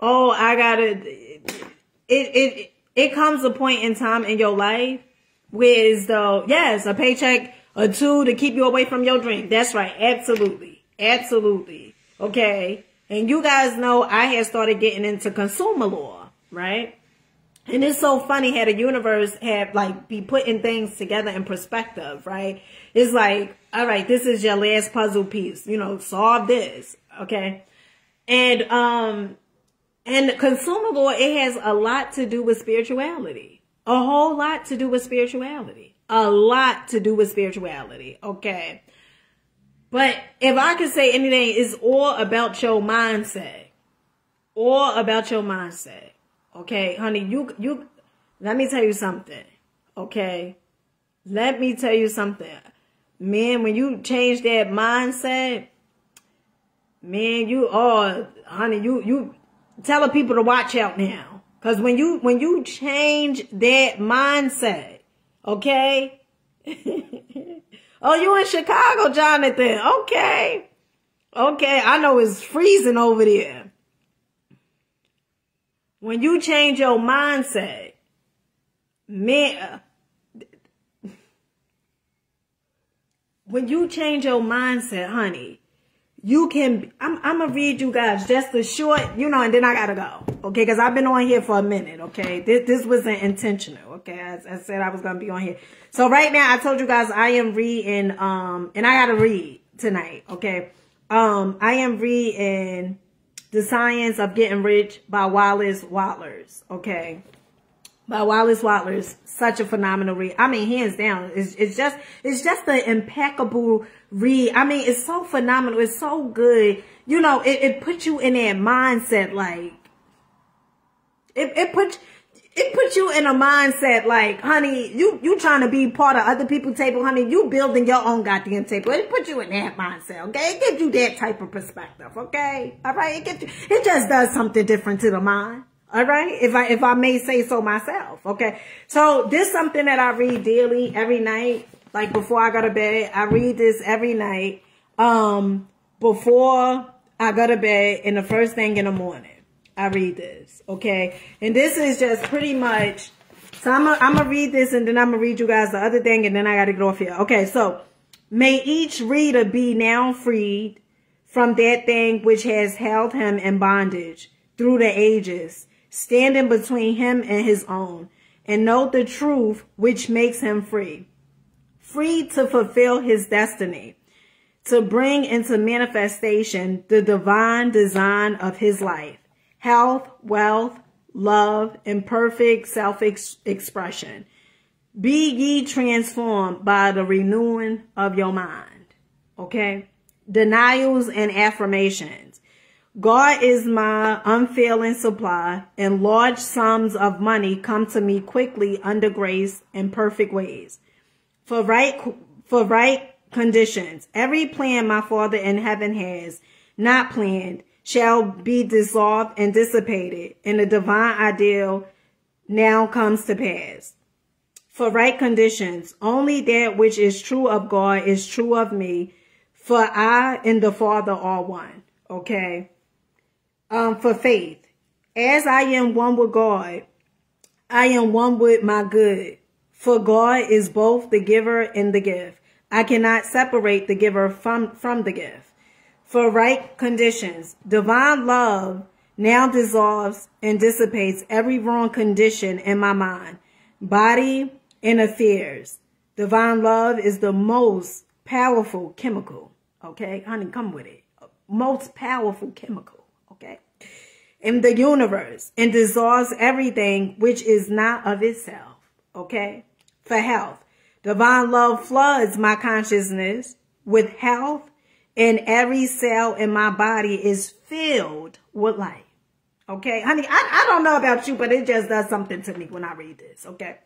oh, I gotta. It it it comes a point in time in your life where is though, yes, a paycheck or two to keep you away from your drink. That's right, absolutely, absolutely. Okay. And you guys know I had started getting into consumer law, right? And it's so funny how the universe have like be putting things together in perspective, right? It's like, all right, this is your last puzzle piece, you know, solve this. Okay. And, um, and consumer law, it has a lot to do with spirituality. A whole lot to do with spirituality. A lot to do with spirituality. Okay. But if I could say anything, it's all about your mindset. All about your mindset. Okay, honey, you you let me tell you something. Okay? Let me tell you something. Man, when you change that mindset, man, you oh honey, you you telling people to watch out now. Cause when you when you change that mindset, okay? *laughs* Oh, you in Chicago, Jonathan. Okay. Okay. I know it's freezing over there. When you change your mindset, man, uh, when you change your mindset, honey, you can, I'm, I'm to read you guys just a short, you know, and then I got to go. Okay. Cause I've been on here for a minute. Okay. This, this wasn't intentional. Okay. As I said, I was to be on here. So right now I told you guys I am reading, um, and I got to read tonight. Okay. Um, I am reading The Science of Getting Rich by Wallace Wattles. Okay by Wallace Wattles. Such a phenomenal read. I mean, hands down. It's, it's just, it's just the impeccable read. I mean, it's so phenomenal. It's so good. You know, it, it puts you in that mindset, like, it, it puts, it puts you in a mindset like, honey, you, you trying to be part of other people's table, honey. You building your own goddamn table. It puts you in that mindset, okay? It gives you that type of perspective, okay? All right? It gets you, it just does something different to the mind. All right. If I, if I may say so myself. Okay. So this is something that I read daily every night. Like before I go to bed, I read this every night. Um, before I go to bed and the first thing in the morning, I read this. Okay. And this is just pretty much, so I'm going to read this and then I'm going to read you guys the other thing and then I got to get off here. Okay. So may each reader be now freed from that thing which has held him in bondage through the ages standing between him and his own, and know the truth which makes him free. Free to fulfill his destiny, to bring into manifestation the divine design of his life, health, wealth, love, and perfect self-expression. Be ye transformed by the renewing of your mind. Okay? Denials and affirmations. God is my unfailing supply, and large sums of money come to me quickly under grace and perfect ways. For right, for right conditions, every plan my Father in heaven has not planned shall be dissolved and dissipated, and the divine ideal now comes to pass. For right conditions, only that which is true of God is true of me, for I and the Father are one. Okay? um, for faith. As I am one with God, I am one with my good. For God is both the giver and the gift. I cannot separate the giver from, from the gift. For right conditions, divine love now dissolves and dissipates every wrong condition in my mind, body, and affairs. Divine love is the most powerful chemical. Okay, honey, come with it. Most powerful chemical okay, in the universe and dissolves everything which is not of itself, okay, for health. Divine love floods my consciousness with health and every cell in my body is filled with life. Okay, honey, I, I don't know about you, but it just does something to me when I read this, okay?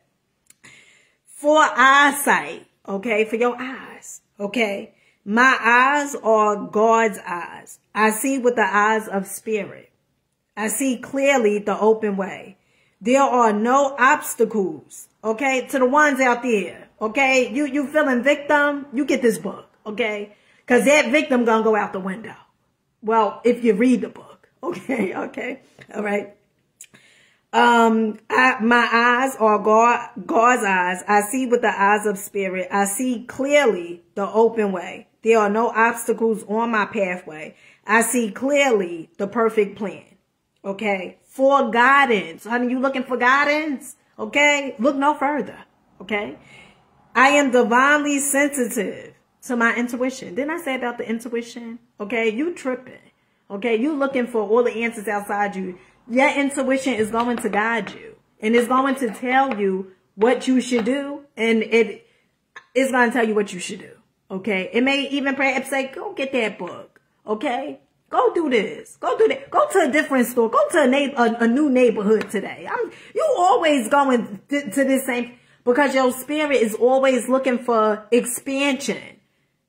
For eyesight, okay, for your eyes, okay? My eyes are God's eyes. I see with the eyes of spirit. I see clearly the open way. There are no obstacles, okay, to the ones out there, okay? You, you feeling victim, you get this book, okay? Cause that victim gonna go out the window. Well, if you read the book, *laughs* okay, okay, all right. Um, I, my eyes are God, God's eyes. I see with the eyes of spirit. I see clearly the open way. There are no obstacles on my pathway. I see clearly the perfect plan. Okay. For guidance. Honey, you looking for guidance? Okay. Look no further. Okay. I am divinely sensitive to my intuition. Didn't I say about the intuition? Okay. You tripping. Okay. You looking for all the answers outside you. Your intuition is going to guide you and it's going to tell you what you should do. And it is going to tell you what you should do. Okay. It may even perhaps say, go get that book. Okay. Go do this. Go do that. Go to a different store. Go to a, neighbor, a, a new neighborhood today. I'm, you always going to, to this same, because your spirit is always looking for expansion.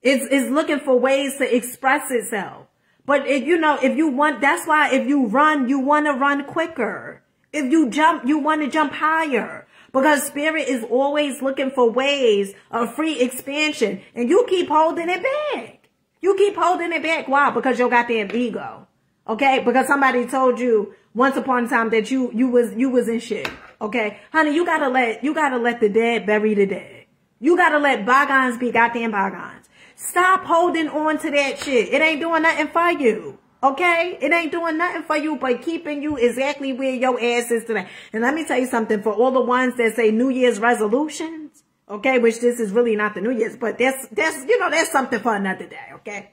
It's, it's looking for ways to express itself. But if you know, if you want, that's why if you run, you want to run quicker. If you jump, you want to jump higher. Because spirit is always looking for ways of free expansion. And you keep holding it back. You keep holding it back. Why? Because you got goddamn ego. Okay? Because somebody told you once upon a time that you, you was, you was in shit. Okay? Honey, you gotta let, you gotta let the dead bury the dead. You gotta let bygones be goddamn bygones. Stop holding on to that shit. It ain't doing nothing for you. Okay? It ain't doing nothing for you but keeping you exactly where your ass is today. And let me tell you something for all the ones that say New Year's resolutions, okay, which this is really not the New Year's, but that's, that's, you know, that's something for another day, okay?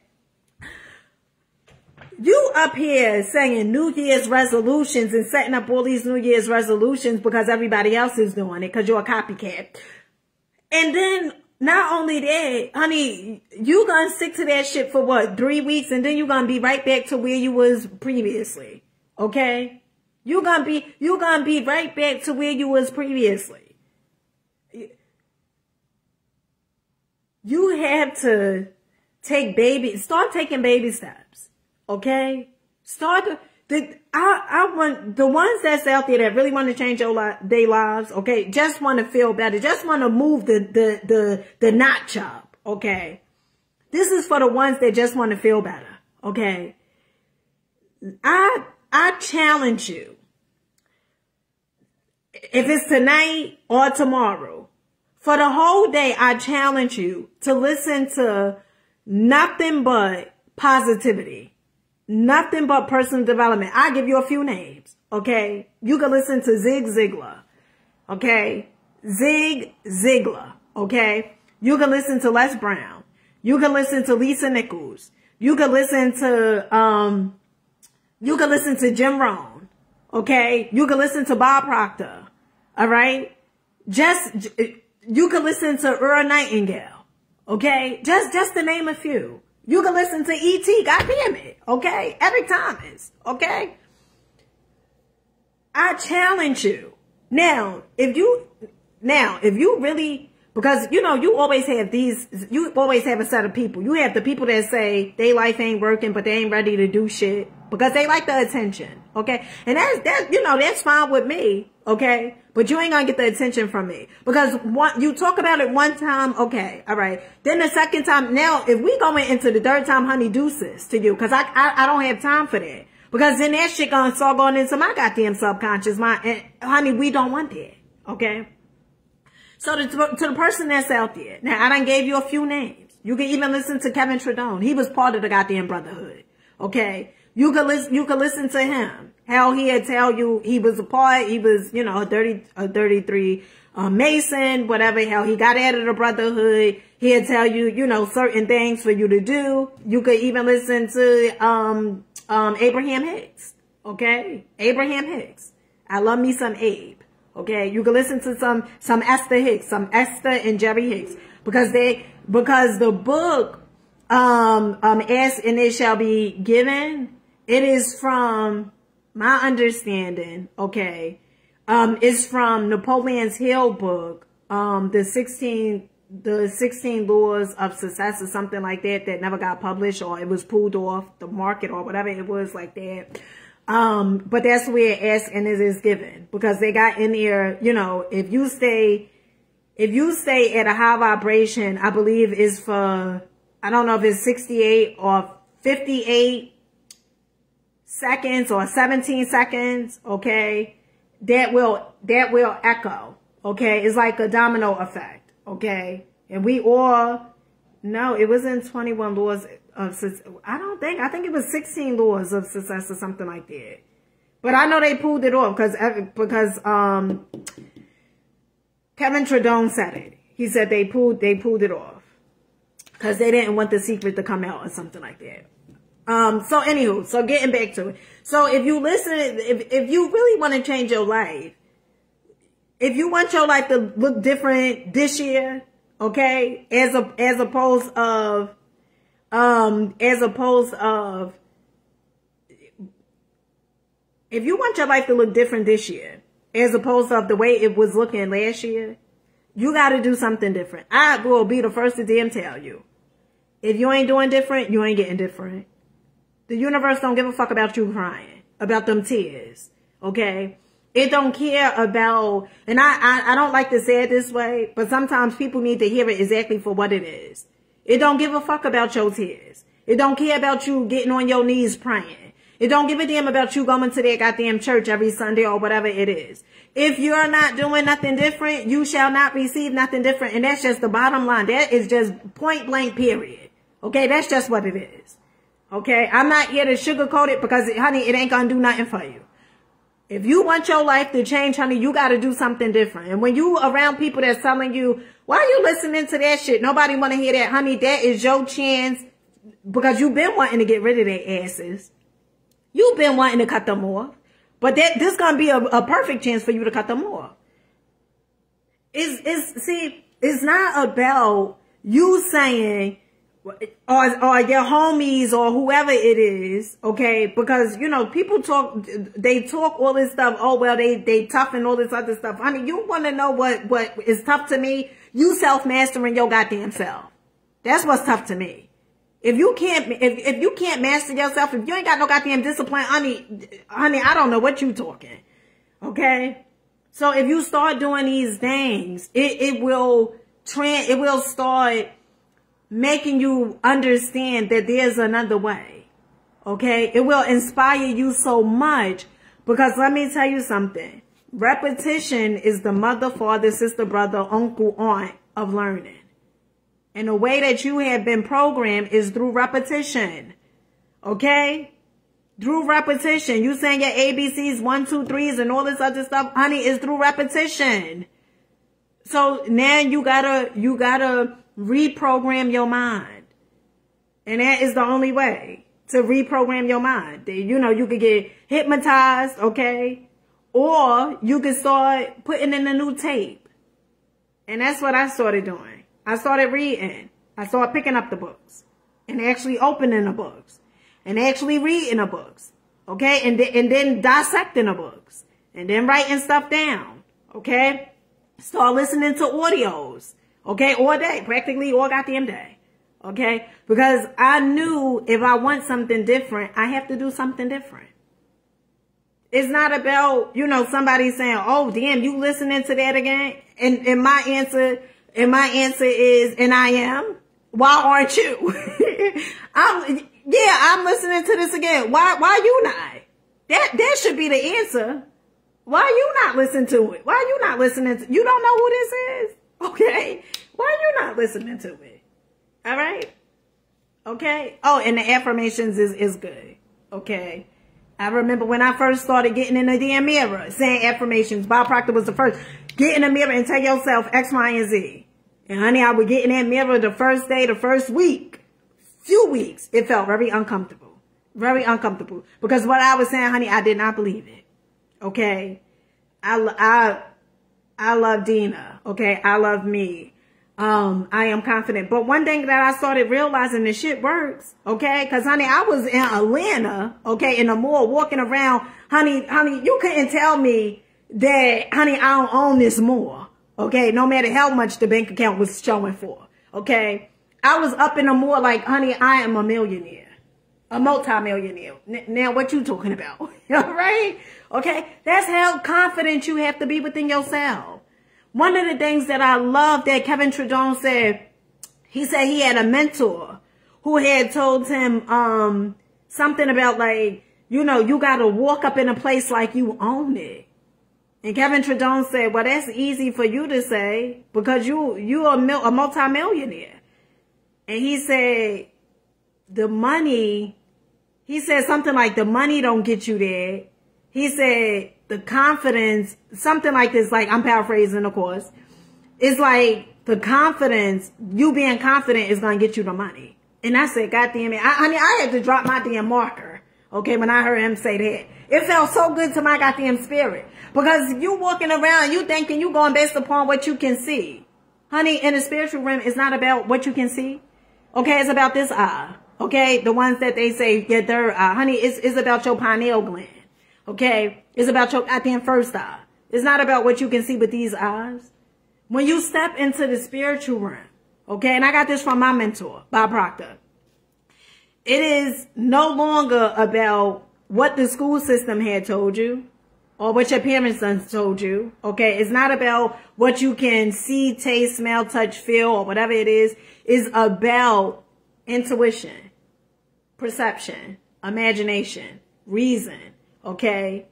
You up here saying New Year's resolutions and setting up all these New Year's resolutions because everybody else is doing it because you're a copycat. And then not only that, honey, you gonna stick to that shit for what, three weeks and then you gonna be right back to where you was previously. Okay? You gonna be, you gonna be right back to where you was previously. You have to take baby, start taking baby steps. Okay? Start the, I, I want the ones that's out there that really want to change your their lives. Okay, just want to feel better. Just want to move the the the the notch up. Okay, this is for the ones that just want to feel better. Okay, I I challenge you. If it's tonight or tomorrow, for the whole day, I challenge you to listen to nothing but positivity. Nothing but personal development. i give you a few names. Okay. You can listen to Zig Ziglar. Okay. Zig Ziglar. Okay. You can listen to Les Brown. You can listen to Lisa Nichols. You can listen to, um, you can listen to Jim Rohn. Okay. You can listen to Bob Proctor. All right. Just, you can listen to Earl Nightingale. Okay. Just, just to name a few. You can listen to E.T. God damn it. Okay. Eric Thomas. Okay. I challenge you. Now, if you, now, if you really, because, you know, you always have these, you always have a set of people. You have the people that say they life ain't working, but they ain't ready to do shit because they like the attention. Okay. And that's, that, you know, that's fine with me. Okay. But you ain't gonna get the attention from me because one, you talk about it one time. Okay. All right. Then the second time. Now, if we going into the third time, honey, deuces to you because I, I, I don't have time for that. Because then that shit gonna start going into my goddamn subconscious mind. And honey, we don't want that. Okay. So to, to the person that's out there, now I done gave you a few names. You can even listen to Kevin Trudeau. He was part of the goddamn brotherhood. Okay. You could listen, you could listen to him. How he had tell you he was a part, he was, you know, a 30, a 33 uh, Mason, whatever, how he got out of the brotherhood. He'd tell you, you know, certain things for you to do. You could even listen to, um, um, Abraham Hicks. Okay. Abraham Hicks. I love me some Abe. Okay. You can listen to some, some Esther Hicks, some Esther and Jerry Hicks because they, because the book, um, um, ask and it shall be given it is from my understanding, okay, um, is from Napoleon's Hill book, um, the 16, the 16 laws of success or something like that that never got published or it was pulled off the market or whatever it was like that. Um, but that's where ask and it is given because they got in there, you know, if you stay, if you stay at a high vibration, I believe is for, I don't know if it's 68 or 58 seconds or 17 seconds, okay, that will, that will echo, okay? It's like a domino effect, okay? And we all, no, it wasn't 21 laws of. I don't think, I think it was 16 laws of success or something like that. But I know they pulled it off because, because, um, Kevin Trudeau said it. He said they pulled, they pulled it off because they didn't want the secret to come out or something like that. Um, so anywho, so getting back to it. So if you listen, if, if you really want to change your life, if you want your life to look different this year, okay, as a, as opposed of, um, as opposed of, if you want your life to look different this year, as opposed of the way it was looking last year, you got to do something different. I will be the first to damn tell you. If you ain't doing different, you ain't getting different. The universe don't give a fuck about you crying, about them tears. Okay? It don't care about, and I, I, I don't like to say it this way, but sometimes people need to hear it exactly for what it is. It don't give a fuck about your tears. It don't care about you getting on your knees praying. It don't give a damn about you going to that goddamn church every Sunday or whatever it is. If you're not doing nothing different, you shall not receive nothing different. And that's just the bottom line. That is just point blank period. Okay. That's just what it is. Okay. I'm not here to sugarcoat it because, honey, it ain't going to do nothing for you. If you want your life to change, honey, you got to do something different. And when you around people that's telling you, why are you listening to that shit? Nobody want to hear that, honey. That is your chance because you've been wanting to get rid of their asses. You've been wanting to cut them off. But that this gonna be a, a perfect chance for you to cut them off. Is is see, it's not about you saying or, or your homies or whoever it is, okay? Because, you know, people talk, they talk all this stuff. Oh, well, they, they tough and all this other stuff. Mean, you want to know what, what is tough to me? You self-mastering your goddamn self. That's what's tough to me. If you can't, if, if you can't master yourself, if you ain't got no goddamn discipline, honey, honey, I don't know what you talking. Okay? So if you start doing these things, it, it will, trend, it will start making you understand that there's another way. Okay. It will inspire you so much because let me tell you something. Repetition is the mother, father, sister, brother, uncle, aunt of learning. And the way that you have been programmed is through repetition. Okay? Through repetition. You saying your ABCs, one, two, threes, and all this other stuff, honey, is through repetition. So now you gotta, you gotta reprogram your mind. And that is the only way to reprogram your mind. You know, you could get hypnotized, okay? Or you could start putting in a new tape. And that's what I started doing. I started reading. I started picking up the books and actually opening the books and actually reading the books. Okay. And, th- and then dissecting the books and then writing stuff down. Okay. Start listening to audios. Okay. All day, practically all goddamn day. Okay. Because I knew if I want something different, I have to do something different. It's not about, you know, somebody saying, oh, damn, you listening to that again? And, and my answer, and my answer is, and I am. Why aren't you? *laughs* I'm, yeah, I'm listening to this again. Why, why you not? That, that should be the answer. Why you not listening to it? Why you not listening to, you don't know who this is? Okay. Why are you not listening to me? All right. Okay. Oh, and the affirmations is, is good. Okay. I remember when I first started getting in the damn mirror, saying affirmations. Bob Proctor was the first. Get in the mirror and tell yourself X, Y, and Z. And honey, I would get in that mirror the first day, the first week, few weeks. It felt very uncomfortable. Very uncomfortable. Because what I was saying, honey, I did not believe it. Okay. I, I, I love Deena. Okay. I love me um, I am confident. But one thing that I started realizing the shit works, okay? Cause honey, I was in Atlanta, okay, in the mall walking around, honey, honey, you couldn't tell me that, honey, I don't own this mall, okay? No matter how much the bank account was showing for, okay? I was up in the mall like, honey, I am a millionaire, a multimillionaire. Now, what you talking about? All *laughs* right? Okay? That's how confident you have to be within yourself. One of the things that I love that Kevin Trudeau said, he said he had a mentor who had told him um, something about like, you know, you got to walk up in a place like you own it. And Kevin Trudeau said, well, that's easy for you to say because you, you are a, a multimillionaire. And he said, the money, he said something like the money don't get you there. He said, the confidence, something like this, like I'm paraphrasing, of course. It's like the confidence, you being confident is going to get you the money. And I said, God damn it. I, I mean, I had to drop my damn marker. Okay. When I heard him say that, it felt so good to my goddamn spirit because you walking around, you thinking you going based upon what you can see. Honey, in the spiritual realm, it's not about what you can see. Okay. It's about this eye. Okay. The ones that they say get their eye. Honey, it's, it's about your pineal gland. Okay. It's about your goddamn first eye. It's not about what you can see with these eyes. When you step into the spiritual realm, okay, and I got this from my mentor, Bob Proctor. It is no longer about what the school system had told you or what your parents done told you. Okay. It's not about what you can see, taste, smell, touch, feel, or whatever it is. It's about intuition, perception, imagination, reason. Okay.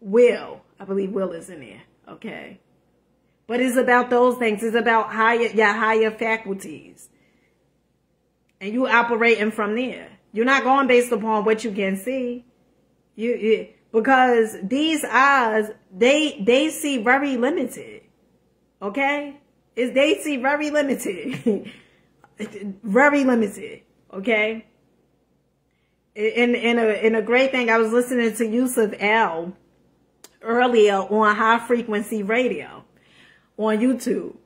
Will. I believe will is in there. Okay. But it's about those things. It's about higher your higher faculties. And you operating from there. You're not going based upon what you can see. You, you because these eyes, they they see very limited. Okay? Is they see very limited. *laughs* very limited. Okay? In in a in a great thing, I was listening to Yusuf L earlier on high frequency radio on YouTube.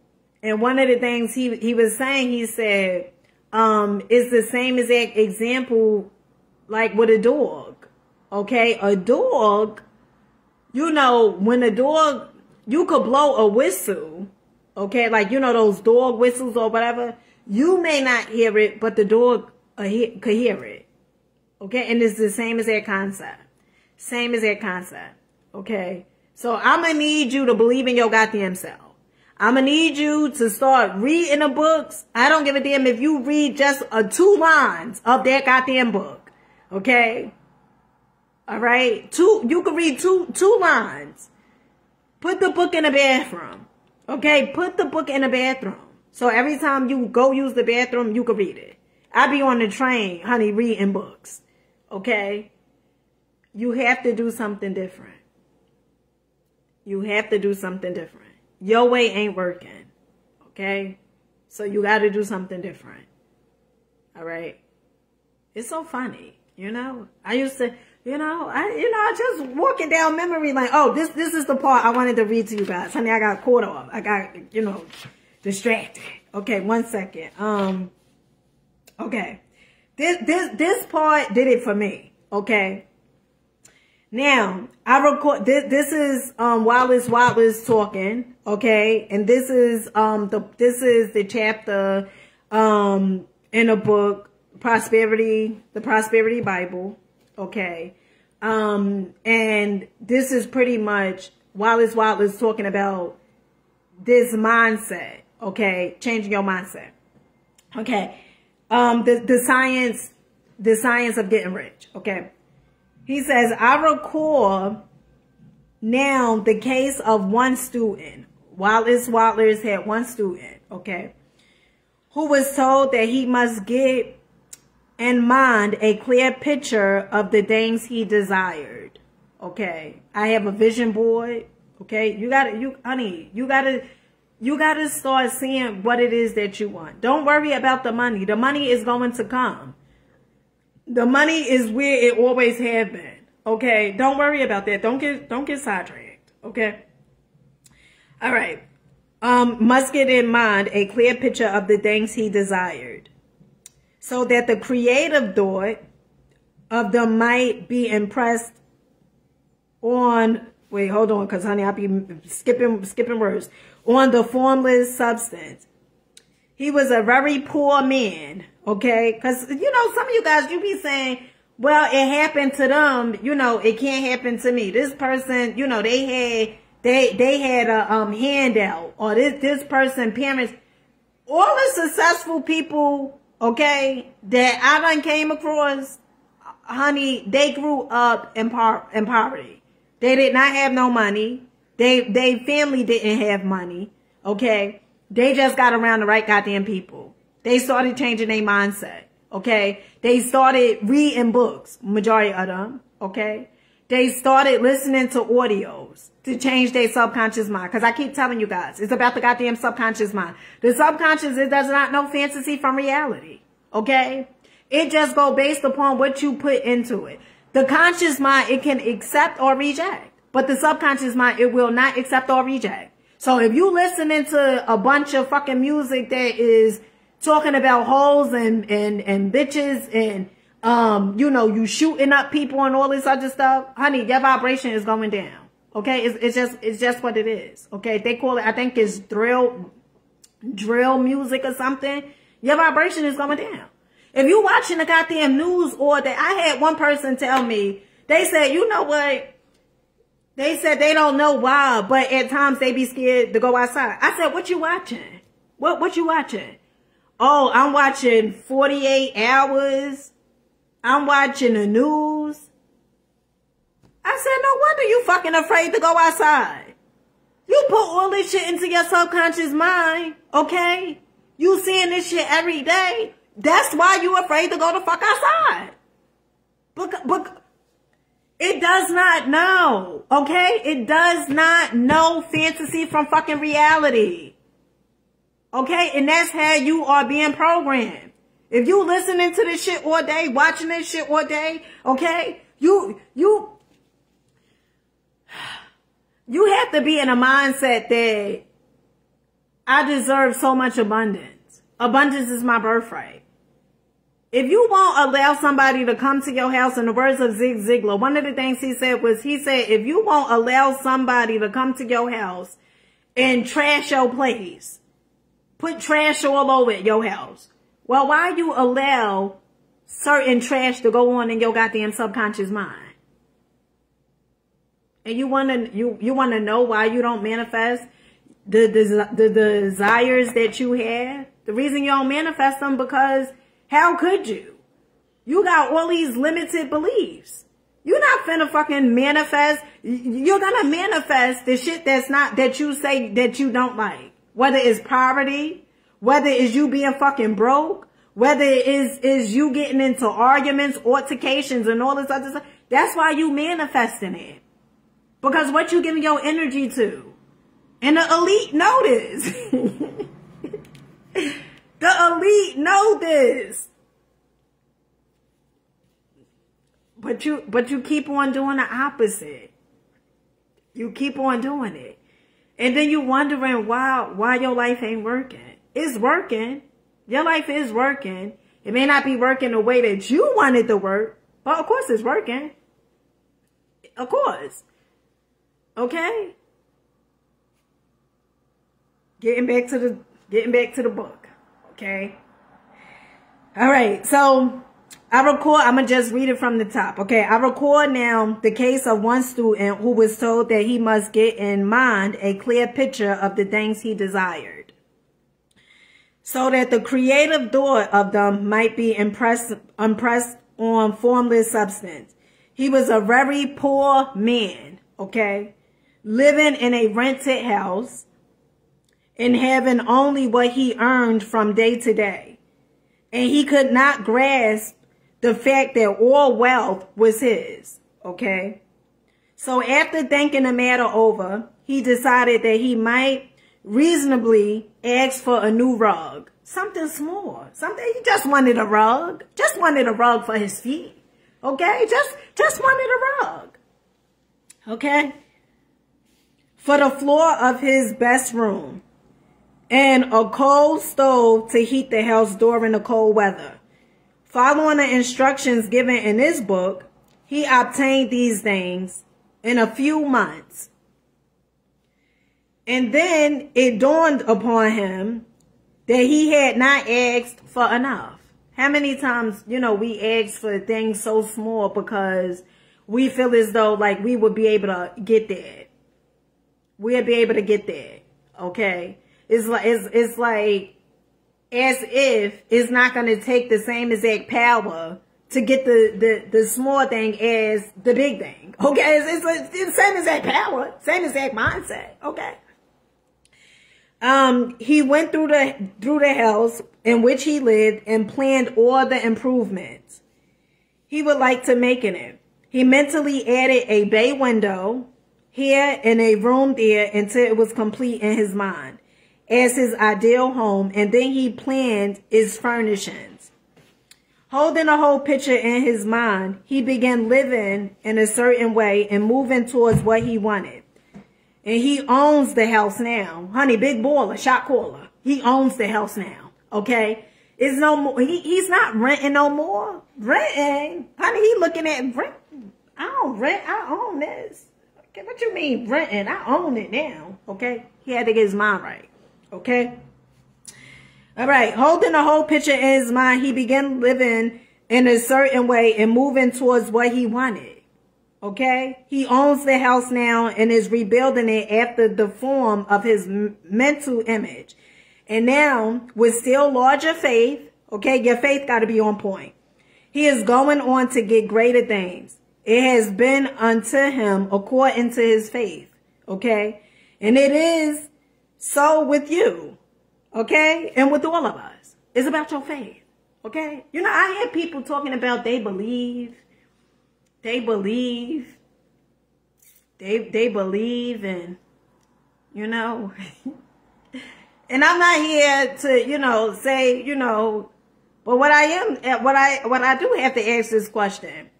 And one of the things he, he was saying, he said, um, is the same exact example like with a dog. Okay. A dog, you know, when a dog, you could blow a whistle. Okay. Like, you know, those dog whistles or whatever. You may not hear it, but the dog uh, could hear it. Okay. And it's the same as that concept. Same as that concept. Okay. So I'm to need you to believe in your goddamn self. I'm to need you to start reading the books. I don't give a damn if you read just uh, two lines of that goddamn book. Okay. All right. Two, you can read two, two lines. Put the book in the bathroom. Okay. Put the book in the bathroom. So every time you go use the bathroom, you can read it. I be on the train, honey, reading books. Okay. You have to do something different. You have to do something different. Your way ain't working. Okay? So you got to do something different. All right? It's so funny, you know? I used to You know, I you know, I just walking down memory lane. Oh, this this is the part I wanted to read to you guys. Honey, I got caught off. I got, you know, distracted. Okay, one second. Um okay. This this this part did it for me. Okay. Now, I record this this is um Wallace Wattles talking, okay? And this is um the this is the chapter um in a book prosperity the prosperity bible okay um and this is pretty much Wallace Wattles talking about this mindset okay changing your mindset okay um the the science the science of getting rich okay he says i recall now the case of one student Wallace Wattles had one student okay who was told that he must get in mind a clear picture of the things he desired. Okay. I have a vision board. Okay. You gotta, you, honey, you gotta, you gotta start seeing what it is that you want. Don't worry about the money. The money is going to come. The money is where it always have been. Okay. Don't worry about that. Don't get, don't get sidetracked. Okay. All right um, must get in mind a clear picture of the things he desired, so that the creative thought of them might be impressed on. Wait, hold on, because honey, I'll be skipping skipping words on the formless substance. He was a very poor man, okay? Because you know, some of you guys, you be saying, "Well, it happened to them. You know, it can't happen to me." This person, you know, they had they they had a um handout or this this person parents all the successful people okay that I done came across honey they grew up in par in poverty they did not have no money they they family didn't have money okay they just got around the right goddamn people they started changing their mindset okay they started reading books majority of them okay they started listening to audios to change their subconscious mind. Because I keep telling you guys, it's about the goddamn subconscious mind. The subconscious, it does not know fantasy from reality. Okay? It just go based upon what you put into it. The conscious mind, it can accept or reject. But the subconscious mind, it will not accept or reject. So if you listening to a bunch of fucking music that is talking about hoes and, and, and bitches and um, you know, you shooting up people and all this other stuff, honey, your vibration is going down. Okay, it's, it's just it's just what it is. Okay, they call it. I think it's drill drill music or something. Your vibration is going down. If you watching the goddamn news or that, I had one person tell me they said, you know what? They said they don't know why, but at times they be scared to go outside. I said, what you watching? What what you watching? Oh, I'm watching 48 hours I'm watching the news. I said, no wonder you fucking afraid to go outside. You put all this shit into your subconscious mind, okay? You seeing this shit every day. That's why you afraid to go the fuck outside. But, but it does not know, okay? It does not know fantasy from fucking reality. Okay? And that's how you are being programmed. If you listening to this shit all day, watching this shit all day, okay, you, you, you have to be in a mindset that I deserve so much abundance. Abundance is my birthright. If you won't allow somebody to come to your house, in the words of Zig Ziglar, one of the things he said was, he said, if you won't allow somebody to come to your house and trash your place, put trash all over your house, well, why you allow certain trash to go on in your goddamn subconscious mind? And you want to you you want to know why you don't manifest the, the the desires that you have? The reason you don't manifest them because how could you? You got all these limited beliefs. You're not finna fucking manifest. You're gonna manifest the shit that's not, that you say that you don't like. Whether it's poverty, whether it's you being fucking broke, whether it is, is you getting into arguments, altercations, and all this other stuff. That's why you manifesting it. Because what you giving your energy to. And the elite this. *laughs* the elite know this. But you but you keep on doing the opposite. You keep on doing it. And then you wondering why why your life ain't working. It's working. Your life is working. It may not be working the way that you wanted it to work, but of course it's working. Of course. Okay? Getting back to the getting back to the book. Okay? All right. So I record, I'm going to just read it from the top. Okay. I record now the case of one student who was told that he must get in mind a clear picture of the things he desired. So that the creative thought of them might be impressed, impressed on formless substance. He was a very poor man. Okay. Living in a rented house and having only what he earned from day to day. And he could not grasp the fact that all wealth was his. Okay. So after thinking the matter over, he decided that he might reasonably ask for a new rug. Something small. Something he just wanted a rug. Just wanted a rug for his feet. Okay? Just just wanted a rug. Okay? For the floor of his best room. And a coal stove to heat the house during the cold weather. Following the instructions given in this book, he obtained these things in a few months. And then it dawned upon him that he had not asked for enough. How many times, you know, we ask for things so small because we feel as though like we would be able to get that. We'll be able to get there. Okay. It's like, it's, it's like as if it's not going to take the same exact power to get the, the, the small thing as the big thing. Okay. It's, it's, it's the same exact power, same exact mindset. Okay. Um, he went through the, through the house in which he lived and planned all the improvements he would like to make in it. He mentally added a bay window here and a room there until it was complete in his mind as his ideal home, and then he planned its furnishings. Holding a whole picture in his mind, he began living in a certain way and moving towards what he wanted. And he owns the house now. Honey, big baller, shot caller. He owns the house now. Okay? It's no more. He, he's not renting no more. Renting? Honey, he looking at rent. I don't rent. I own this. Okay, what you mean renting? I own it now. Okay? He had to get his mind right. Okay? All right. Holding the whole picture in his mind, he began living in a certain way and moving towards what he wanted. Okay? He owns the house now and is rebuilding it after the form of his mental image. And now, with still larger faith, okay, your faith got to be on point. He is going on to get greater things. It has been unto him according to his faith. Okay? And it is so with you, okay? And with all of us. It's about your faith, okay? You know, I hear people talking about they believe, they believe, they, they believe and, you know, *laughs* and I'm not here to, you know, say, you know, but what I am, eh, what I, what I do have to ask this question.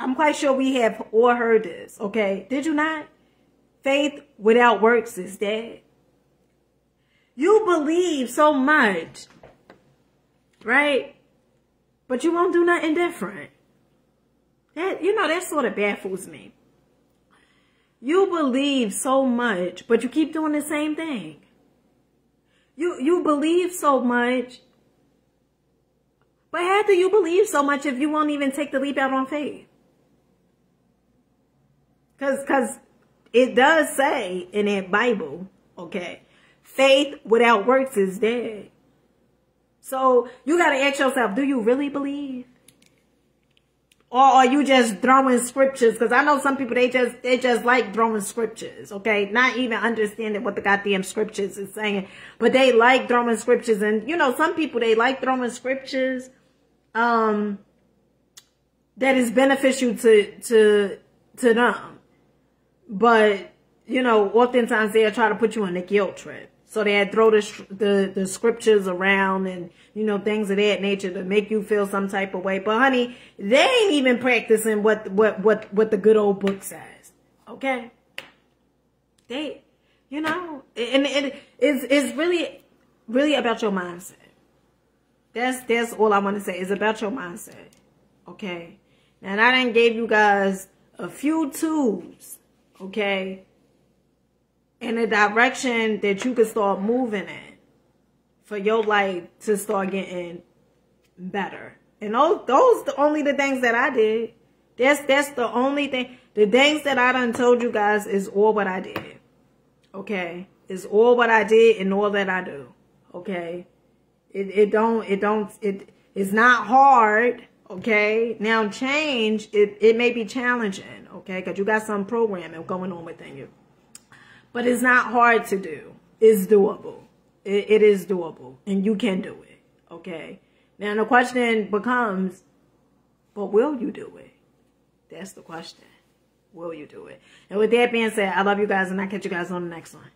I'm quite sure we have all heard this, okay? Did you not? Faith without works is dead. You believe so much, right? But you won't do nothing different. That, you know, that sort of baffles me. You believe so much, but you keep doing the same thing. You, you believe so much, but how do you believe so much if you won't even take the leap out on faith? Cause, cause it does say in that Bible, okay, faith without works is dead. So you got to ask yourself, do you really believe? Or are you just throwing scriptures? Because I know some people, they just, they just like throwing scriptures, okay? Not even understanding what the goddamn scriptures is saying. But they like throwing scriptures. And, you know, some people, they like throwing scriptures, um, that is beneficial to, to, to them. But, you know, oftentimes they'll try to put you on a guilt trip. So they had throw the, the the scriptures around and you know things of that nature to make you feel some type of way. But honey, they ain't even practicing what what what what the good old book says. Okay, they, you know, and it is it's really really about your mindset. That's that's all I want to say. is about your mindset. Okay, and I didn't gave you guys a few tools. Okay in a direction that you can start moving in for your life to start getting better. And those those the only the things that I did. That's that's the only thing. The things that I done told you guys is all what I did. Okay? It's all what I did and all that I do. Okay? It it don't it don't it it's not hard. Okay? Now change it it may be challenging. Okay? Because you got some programming going on within you. But it's not hard to do. It's doable. It, it is doable. And you can do it. Okay. Now the question becomes, but will you do it? That's the question. Will you do it? And with that being said, I love you guys and I'll catch you guys on the next one.